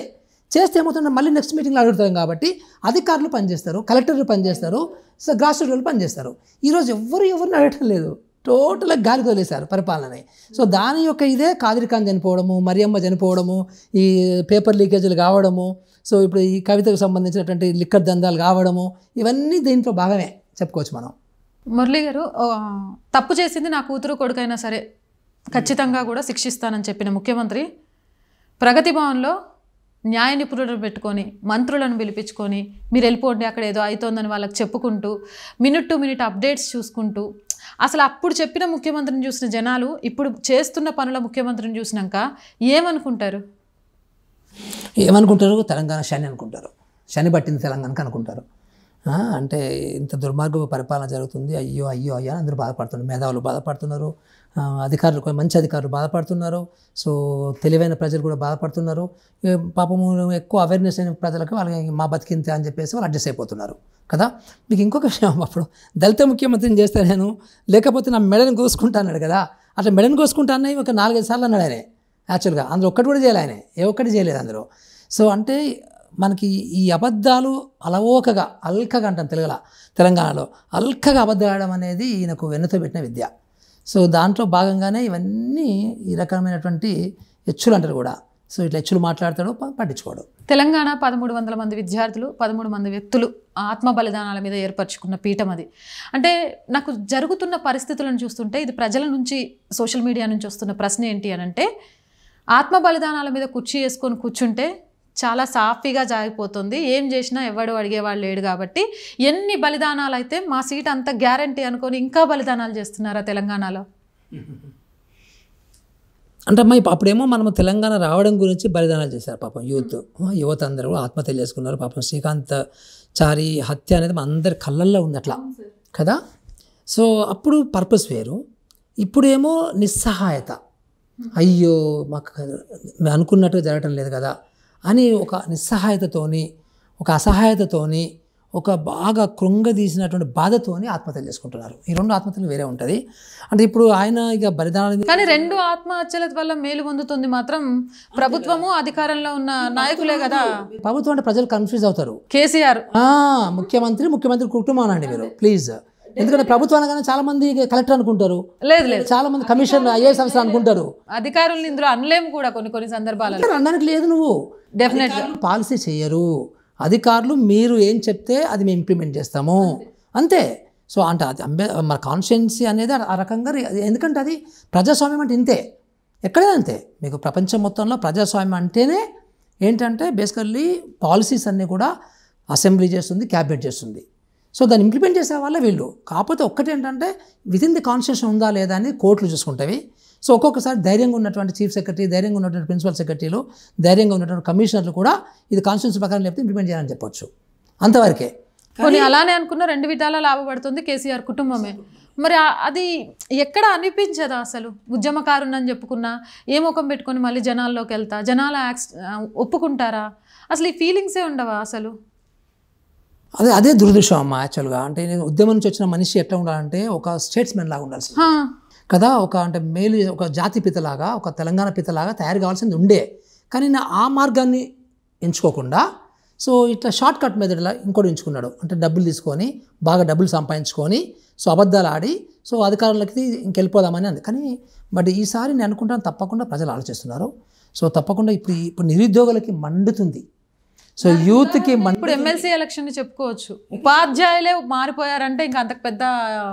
చేస్తే ఏమవుతుందంటే మళ్ళీ నెక్స్ట్ మీటింగ్లో అడుగుతాం కాబట్టి అధికారులు పనిచేస్తారు కలెక్టర్లు పనిచేస్తారు సో గ్రాస్ రూట్ వాళ్ళు పనిచేస్తారు ఈరోజు ఎవరు ఎవరిని అడగటం లేదు. టోటల్గా గాలి వదిలేశారు పరిపాలనని సో దాని యొక్క ఇదే కాదిరిఖాన్ చనిపోవడము మరియమ్మ చనిపోవడము ఈ పేపర్ లీకేజీలు కావడము సో ఇప్పుడు ఈ కవితకు సంబంధించినటువంటి లిక్కర్ దందాలు కావడము ఇవన్నీ దీంట్లో భాగమే చెప్పుకోవచ్చు మనం. మురళి గారు తప్పు చేసింది నా కూతురు కొడుకైనా సరే ఖచ్చితంగా కూడా శిక్షిస్తానని చెప్పిన ముఖ్యమంత్రి ప్రగతి భవన్లో న్యాయ నిపుణులను పెట్టుకొని మంత్రులను పిలిపించుకొని మీరు వెళ్ళిపోండి అక్కడ ఏదో అవుతోందని వాళ్ళకి చెప్పుకుంటూ మినిట్ టు మినిట్ అప్డేట్స్ చూసుకుంటూ అసలు అప్పుడు చెప్పిన ముఖ్యమంత్రిని చూసిన జనాలు ఇప్పుడు చేస్తున్న పనుల ముఖ్యమంత్రిని చూసినాక ఏమనుకుంటారు? ఏమనుకుంటారు? తెలంగాణ శని అనుకుంటారు. శని పట్టింది తెలంగాణకు అనుకుంటారు. అంటే ఇంత దుర్మార్గపు పరిపాలన జరుగుతుంది. అయ్యో అయ్యో అయ్యో అందరూ బాధపడుతున్నారు. మేధావులు బాధపడుతున్నారు. అధికారులు మంచి అధికారులు బాధపడుతున్నారు. సో తెలివైన ప్రజలు కూడా బాధపడుతున్నారు. పాపము ఎక్కువ అవేర్నెస్ అయిన ప్రజలకు వాళ్ళకి మా బతికింతే అని చెప్పేసి వాళ్ళు అడ్జస్ట్ అయిపోతున్నారు. కదా? మీకు ఇంకొక విషయం అప్పుడు. దళిత ముఖ్యమంత్రిని చేస్తే నేను లేకపోతే నా మెడని కోసుకుంటా అన్నాడు కదా? అట్లా మెడని కోసుకుంటా అన్నవి ఒక నాలుగైదు సార్లు అన్నాడు ఆయన. యాక్చువల్గా అందులో ఒక్కటి కూడా చేయలే ఆయన. ఏ ఒక్కటి చేయలేదు అందులో. సో అంటే మనకి ఈ అబద్ధాలు అలవోకగా అల్కగా అంటాం తెలుగుల తెలంగాణలో. అల్కగా అబద్ధాడడం అనేది ఈయనకు వెన్నుతో పెట్టిన విద్య. సో దాంట్లో భాగంగానే ఇవన్నీ ఈ రకమైనటువంటి హెచ్చులు అంటారు కూడా. సో ఇట్లా హెచ్చులు మాట్లాడతాడు పట్టించుకోడు. తెలంగాణ పదమూడు వందల మంది విద్యార్థులు పదమూడు మంది వ్యక్తులు ఆత్మ బలిదానాల మీద ఏర్పరచుకున్న పీఠం అది. అంటే నాకు జరుగుతున్న పరిస్థితులను చూస్తుంటే ఇది ప్రజల నుంచి సోషల్ మీడియా నుంచి వస్తున్న ప్రశ్న ఏంటి అని అంటే ఆత్మ బలిదానాల మీద కుర్చీ వేసుకొని కూర్చుంటే చాలా సాఫీగా జాగిపోతుంది ఏం చేసినా ఎవడు అడిగేవాళ్ళు లేడు కాబట్టి. ఎన్ని బలిదానాలు అయితే మా సీట్ అంత గ్యారంటీ అనుకొని ఇంకా బలిదానాలు చేస్తున్నారా తెలంగాణలో? అంటే అమ్మ అప్పుడేమో మనం తెలంగాణ రావడం గురించి బలిదానాలు చేశారు పాపం యూత్. యువత అందరూ ఆత్మహత్యలు చేసుకున్నారు పాపం. శ్రీకాంత్ చారి హత్య అనేది మన అందరి కళ్ళల్లో ఉంది అట్లా. కదా? సో అప్పుడు పర్పస్ వేరు. ఇప్పుడేమో నిస్సహాయత. అయ్యో మాకు మేము అనుకున్నట్టుగా జరగటం లేదు కదా అని ఒక నిస్సహాయతతోని ఒక అసహాయతతోని ఒక బాగా కృంగదీసినటువంటి బాధతోని ఆత్మహత్యలు చేసుకుంటున్నారు. ఈ రెండు ఆత్మహత్యలు వేరే ఉంటుంది. అంటే ఇప్పుడు ఆయన ఇక బలిదానాలు కానీ రెండు ఆత్మహత్యల వల్ల మేలు పొందుతుంది మాత్రం ప్రభుత్వము అధికారంలో ఉన్న నాయకులే కదా. ప్రభుత్వం అంటే ప్రజలు కన్ఫ్యూజ్ అవుతారు. కేసీఆర్. ముఖ్యమంత్రి ముఖ్యమంత్రి కుటుంబం అండి మీరు ప్లీజ్. ఎందుకంటే ప్రభుత్వం అనగానే చాలా మంది కలెక్టర్ అనుకుంటారు. లేదు లేదు. చాలా మంది కమిషన్ ఐఏఎస్ ఆఫీసర్ అనుకుంటారు. అధికారులను ఇందులో అనలేము కూడా కొన్ని కొన్ని సందర్భాలలో. అనడానికి లేదు నువ్వు. డెఫినెట్ పాలసీ చేయరు. అధికారులు మీరు ఏం చెప్తే అది మేము ఇంప్లిమెంట్ చేస్తాము. అంతే. సో అంటే అది అంబే మన కాన్స్టిట్యున్సీ అనేది ఆ రకంగా ఎందుకంటే అది ప్రజాస్వామ్యం అంటే ఇంతే. ఎక్కడే అంతే. మీకు ప్రపంచం మొత్తంలో ప్రజాస్వామ్యం అంటేనే ఏంటంటే బేసికల్లీ పాలసీస్ అన్నీ కూడా అసెంబ్లీ చేస్తుంది క్యాబినెట్ చేస్తుంది. సో దాన్ని ఇంప్లిమెంట్ చేసే వాళ్ళే వీళ్ళు. కాకపోతే ఒక్కటి ఏంటంటే వితిన్ ది కాన్స్టిట్యూషన్ ఉందా లేదా అని కోర్టులు చూసుకుంటాయి సో ఒక్కొక్కసారి ధైర్యంగా ఉన్నటువంటి చీఫ్ సెక్రటరీ ధైర్యంగా ఉన్నటువంటి ప్రిన్సిపల్ సెక్రటరీలు ధైర్యంగా ఉన్నటువంటి కమిషనర్లు కూడా ఇది కాన్స్టిట్యూషన్ ప్రకారం లేకపోతే ఇంప్లిమెంట్ చేయాలని చెప్పొచ్చు. అంతవరకే. కొన్ని అలానే అనుకున్న రెండు విధాలా లాభపడుతుంది కేసీఆర్ కుటుంబమే. మరి అది ఎక్కడ అనిపించదా అసలు? ఉద్యమకారునని చెప్పుకున్నా ఏ ముఖం పెట్టుకొని మళ్ళీ జనాల్లోకి వెళ్తా జనాల యాక్స్ ఒప్పుకుంటారా? అసలు ఈ ఫీలింగ్సే ఉండవా అసలు? అదే అదే దురదృష్టం అమ్మ యాక్చువల్గా అంటే నేను ఉద్యమం నుంచి వచ్చిన మనిషి ఎట్లా ఉండాలంటే ఒక స్టేట్స్మెన్ లాగా ఉండాల్సి కదా ఒక అంటే మేలు ఒక జాతి పితలాగా ఒక తెలంగాణ పితలాగా తయారు కావాల్సింది ఉండే. కానీ నా ఆ మార్గాన్ని ఎంచుకోకుండా సో ఇట్లా షార్ట్ కట్ మెథడ్లా ఇంకోటి ఎంచుకున్నాడు. అంటే డబ్బులు తీసుకొని బాగా డబ్బులు సంపాదించుకొని సో అబద్ధాలు ఆడి సో అధికారులకి ఇంకెళ్ళిపోదామని అంది. కానీ బట్ ఈసారి నేను అనుకుంటాను తప్పకుండా ప్రజలు ఆలోచిస్తున్నారు. సో తప్పకుండా ఇప్పుడు ఇప్పుడు నిరుద్యోగులకి మండుతుంది. సో యూత్కి ఇప్పుడు ఎమ్మెల్సీ ఎలక్షన్ చెప్పుకోవచ్చు. ఉపాధ్యాయులే మారిపోయారంటే ఇంకా అంతకు పెద్ద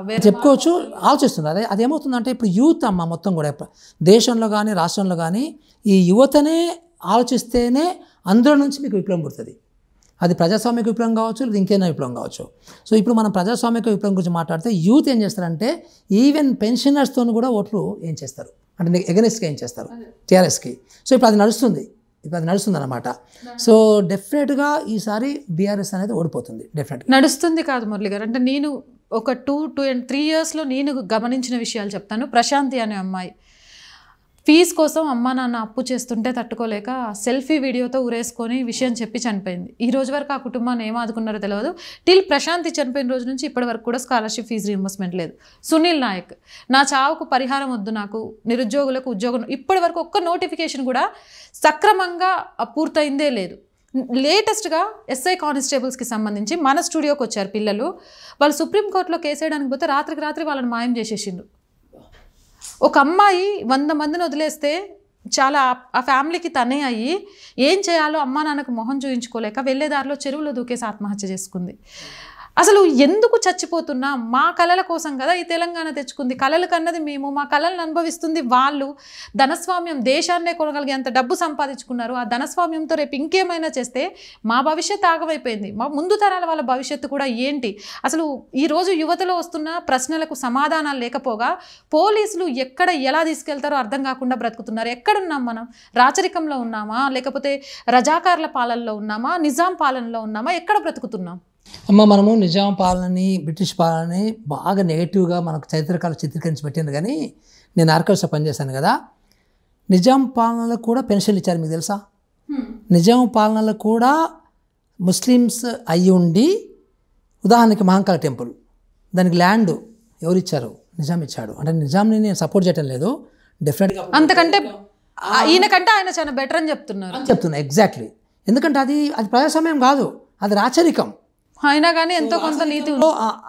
వేరే చెప్పుకోవచ్చు ఆలోచిస్తున్నారు అదే అదేమవుతుందంటే ఇప్పుడు యూత్ అమ్మ మొత్తం కూడా దేశంలో కానీ రాష్ట్రంలో కానీ ఈ యువతనే ఆలోచిస్తేనే అందులో నుంచి మీకు విప్లవం పుడుతుంది. అది ప్రజాస్వామిక విప్లవం కావచ్చు లేదా ఇంకేనా విప్లవం కావచ్చు. సో ఇప్పుడు మనం ప్రజాస్వామిక విప్లవం గురించి మాట్లాడితే యూత్ ఏం చేస్తారంటే ఈవెన్ పెన్షనర్స్తో కూడా ఓట్లు ఏం చేస్తారు? అంటే ఎగనెస్ట్గా ఏం చేస్తారు? టీఆర్ఎస్కి. సో ఇప్పుడు అది నడుస్తుంది. ఇప్పుడు అది నడుస్తుంది. అనమాట సో డెఫినెట్గా ఈసారి బీఆర్ఎస్ అనేది ఓడిపోతుంది డెఫినెట్గా. నడుస్తుంది కాదు మురళి గారు. అంటే నేను ఒక టూ టూ అండ్ త్రీ ఇయర్స్లో నేను గమనించిన విషయాలు చెప్తాను. ప్రశాంతి అనే అమ్మాయి ఫీజ్ కోసం అమ్మ నాన్న అప్పు చేస్తుంటే తట్టుకోలేక సెల్ఫీ వీడియోతో ఉరేసుకొని విషయం చెప్పి చనిపోయింది. ఈ రోజు వరకు ఆ కుటుంబాన్ని ఏం ఆదుకున్నారో తెలియదు టిల్ ప్రశాంతి చనిపోయిన రోజు నుంచి ఇప్పటి వరకు కూడా స్కాలర్షిప్ ఫీజు రీఎంబర్స్మెంట్ లేదు. సునీల్ నాయక్ నా చావుకు పరిహారం వద్దు నాకు నిరుద్యోగులకు ఉద్యోగం ఇప్పటి వరకు ఒక్క నోటిఫికేషన్ కూడా సక్రమంగా పూర్తయిందే లేదు. లేటెస్ట్గా ఎస్ఐ కానిస్టేబుల్స్కి సంబంధించి మన స్టూడియోకి వచ్చారు పిల్లలు. వాళ్ళు సుప్రీంకోర్టులో కేసు వేయడానికి పోతే రాత్రికి రాత్రి వాళ్ళని మాయం చేసేసిండు ఒక అమ్మాయి వంద మందిని వదిలేస్తే చాలా ఆ- ఫ్యామిలీకి తనే అయ్యి ఏం చేయాలో అమ్మా నాన్నకు మొహం చూయించుకోలేక వెళ్ళే దారిలో చెరువులో దూకేసి ఆత్మహత్య చేసుకుంది. అసలు ఎందుకు చచ్చిపోతున్నా? మా కళల కోసం కదా ఈ తెలంగాణ తెచ్చుకుంది. కళలు కన్నది మేము. మా కళలను అనుభవిస్తుంది వాళ్ళు. ధనస్వామ్యం దేశాన్నే కొనగలిగే అంత డబ్బు సంపాదించుకున్నారు. ఆ ధనస్వామ్యంతో రేపు ఇంకేమైనా చేస్తే మా భవిష్యత్తు ఆగమైపోయింది. మా ముందు తరాల వాళ్ళ భవిష్యత్తు కూడా ఏంటి? అసలు ఈరోజు యువతలో వస్తున్న ప్రశ్నలకు సమాధానాలు లేకపోగా పోలీసులు ఎక్కడ ఎలా తీసుకెళ్తారో అర్థం కాకుండా బ్రతుకుతున్నారు. ఎక్కడున్నాం మనం? రాచరికంలో ఉన్నామా? లేకపోతే రజాకార్ల పాలనలో ఉన్నామా? నిజాం పాలనలో ఉన్నామా? ఎక్కడ బ్రతుకుతున్నాం? అమ్మ మనము నిజాం పాలనని బ్రిటిష్ పాలనని బాగా నెగిటివ్గా మనకు చరిత్రకాలు చిత్రీకరించి పెట్టింది కానీ నేను ఆర్కైవ్స్లో పనిచేశాను కదా. నిజాం పాలనలో కూడా పెన్షన్లు ఇచ్చారు మీకు తెలుసా? నిజాం పాలనలో కూడా ముస్లిమ్స్ అయి ఉండి ఉదాహరణకి మహంకాళ టెంపుల్ దానికి ల్యాండ్ ఎవరు ఇచ్చారు? నిజాం ఇచ్చాడు. అంటే నిజాంని నేను సపోర్ట్ చేయటం లేదు. డెఫినెట్గా అంతకంటే ఈయనకంటే ఆయన చాలా బెటర్ అని చెప్తున్నారు. చెప్తున్నా ఎగ్జాక్ట్లీ ఎందుకంటే అది అది ప్రజాస్వామ్యం కాదు అది రాచరికం. అయినా కానీ ఎంతో కొంత నీతి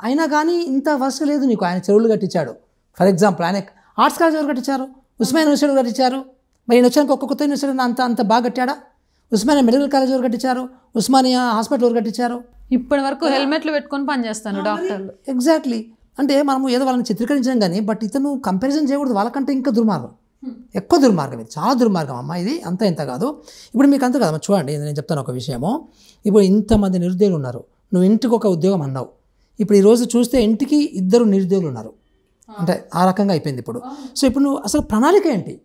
అయినా కానీ ఇంత వరుస లేదు నీకు. ఆయన చెరువులు కట్టించాడు. ఫర్ ఎగ్జాంపుల్ ఆయన ఆర్ట్స్ కాలేజ్ ఎవరు కట్టించారు? ఉస్మాన్ యూనివర్సిటీ కట్టించారు? మరి ఈయన వచ్చాక ఒక్క కొత్త యూనివర్సిటీ అంత అంత బాగా కట్టాడా? ఉస్మానియా మెడికల్ కాలేజ్ ఎవరు కట్టించారు? ఉస్మానియా హాస్పిటల్ ఎవరు కట్టించారు? ఇప్పటి వరకు హెల్మెట్లు పెట్టుకొని పనిచేస్తాను డాక్టర్లు. ఎగ్జాక్ట్లీ. అంటే మనము ఏదో వాళ్ళని చిత్రీకరించాం కానీ బట్ ఇతను కంపారిజన్ చేయకూడదు. వాళ్ళకంటే ఇంకా దుర్మార్గం. ఎక్కువ దుర్మార్గం ఇది. చాలా దుర్మార్గం. అమ్మ ఇది అంత ఇంత కాదు. ఇప్పుడు మీకు అంత కాదమ్మా చూడండి నేను చెప్తాను ఒక విషయము. ఇప్పుడు ఇంతమంది నిరుద్యోగులు ఉన్నారు. నువ్వు ఇంటికి ఒక ఉద్యోగం అన్నావు. ఇప్పుడు ఈరోజు చూస్తే ఇంటికి ఇద్దరు నిరుద్యోగులు ఉన్నారు. అంటే ఆ రకంగా అయిపోయింది ఇప్పుడు. సో ఇప్పుడు నువ్వు అసలు ప్రణాళిక ఏంటి?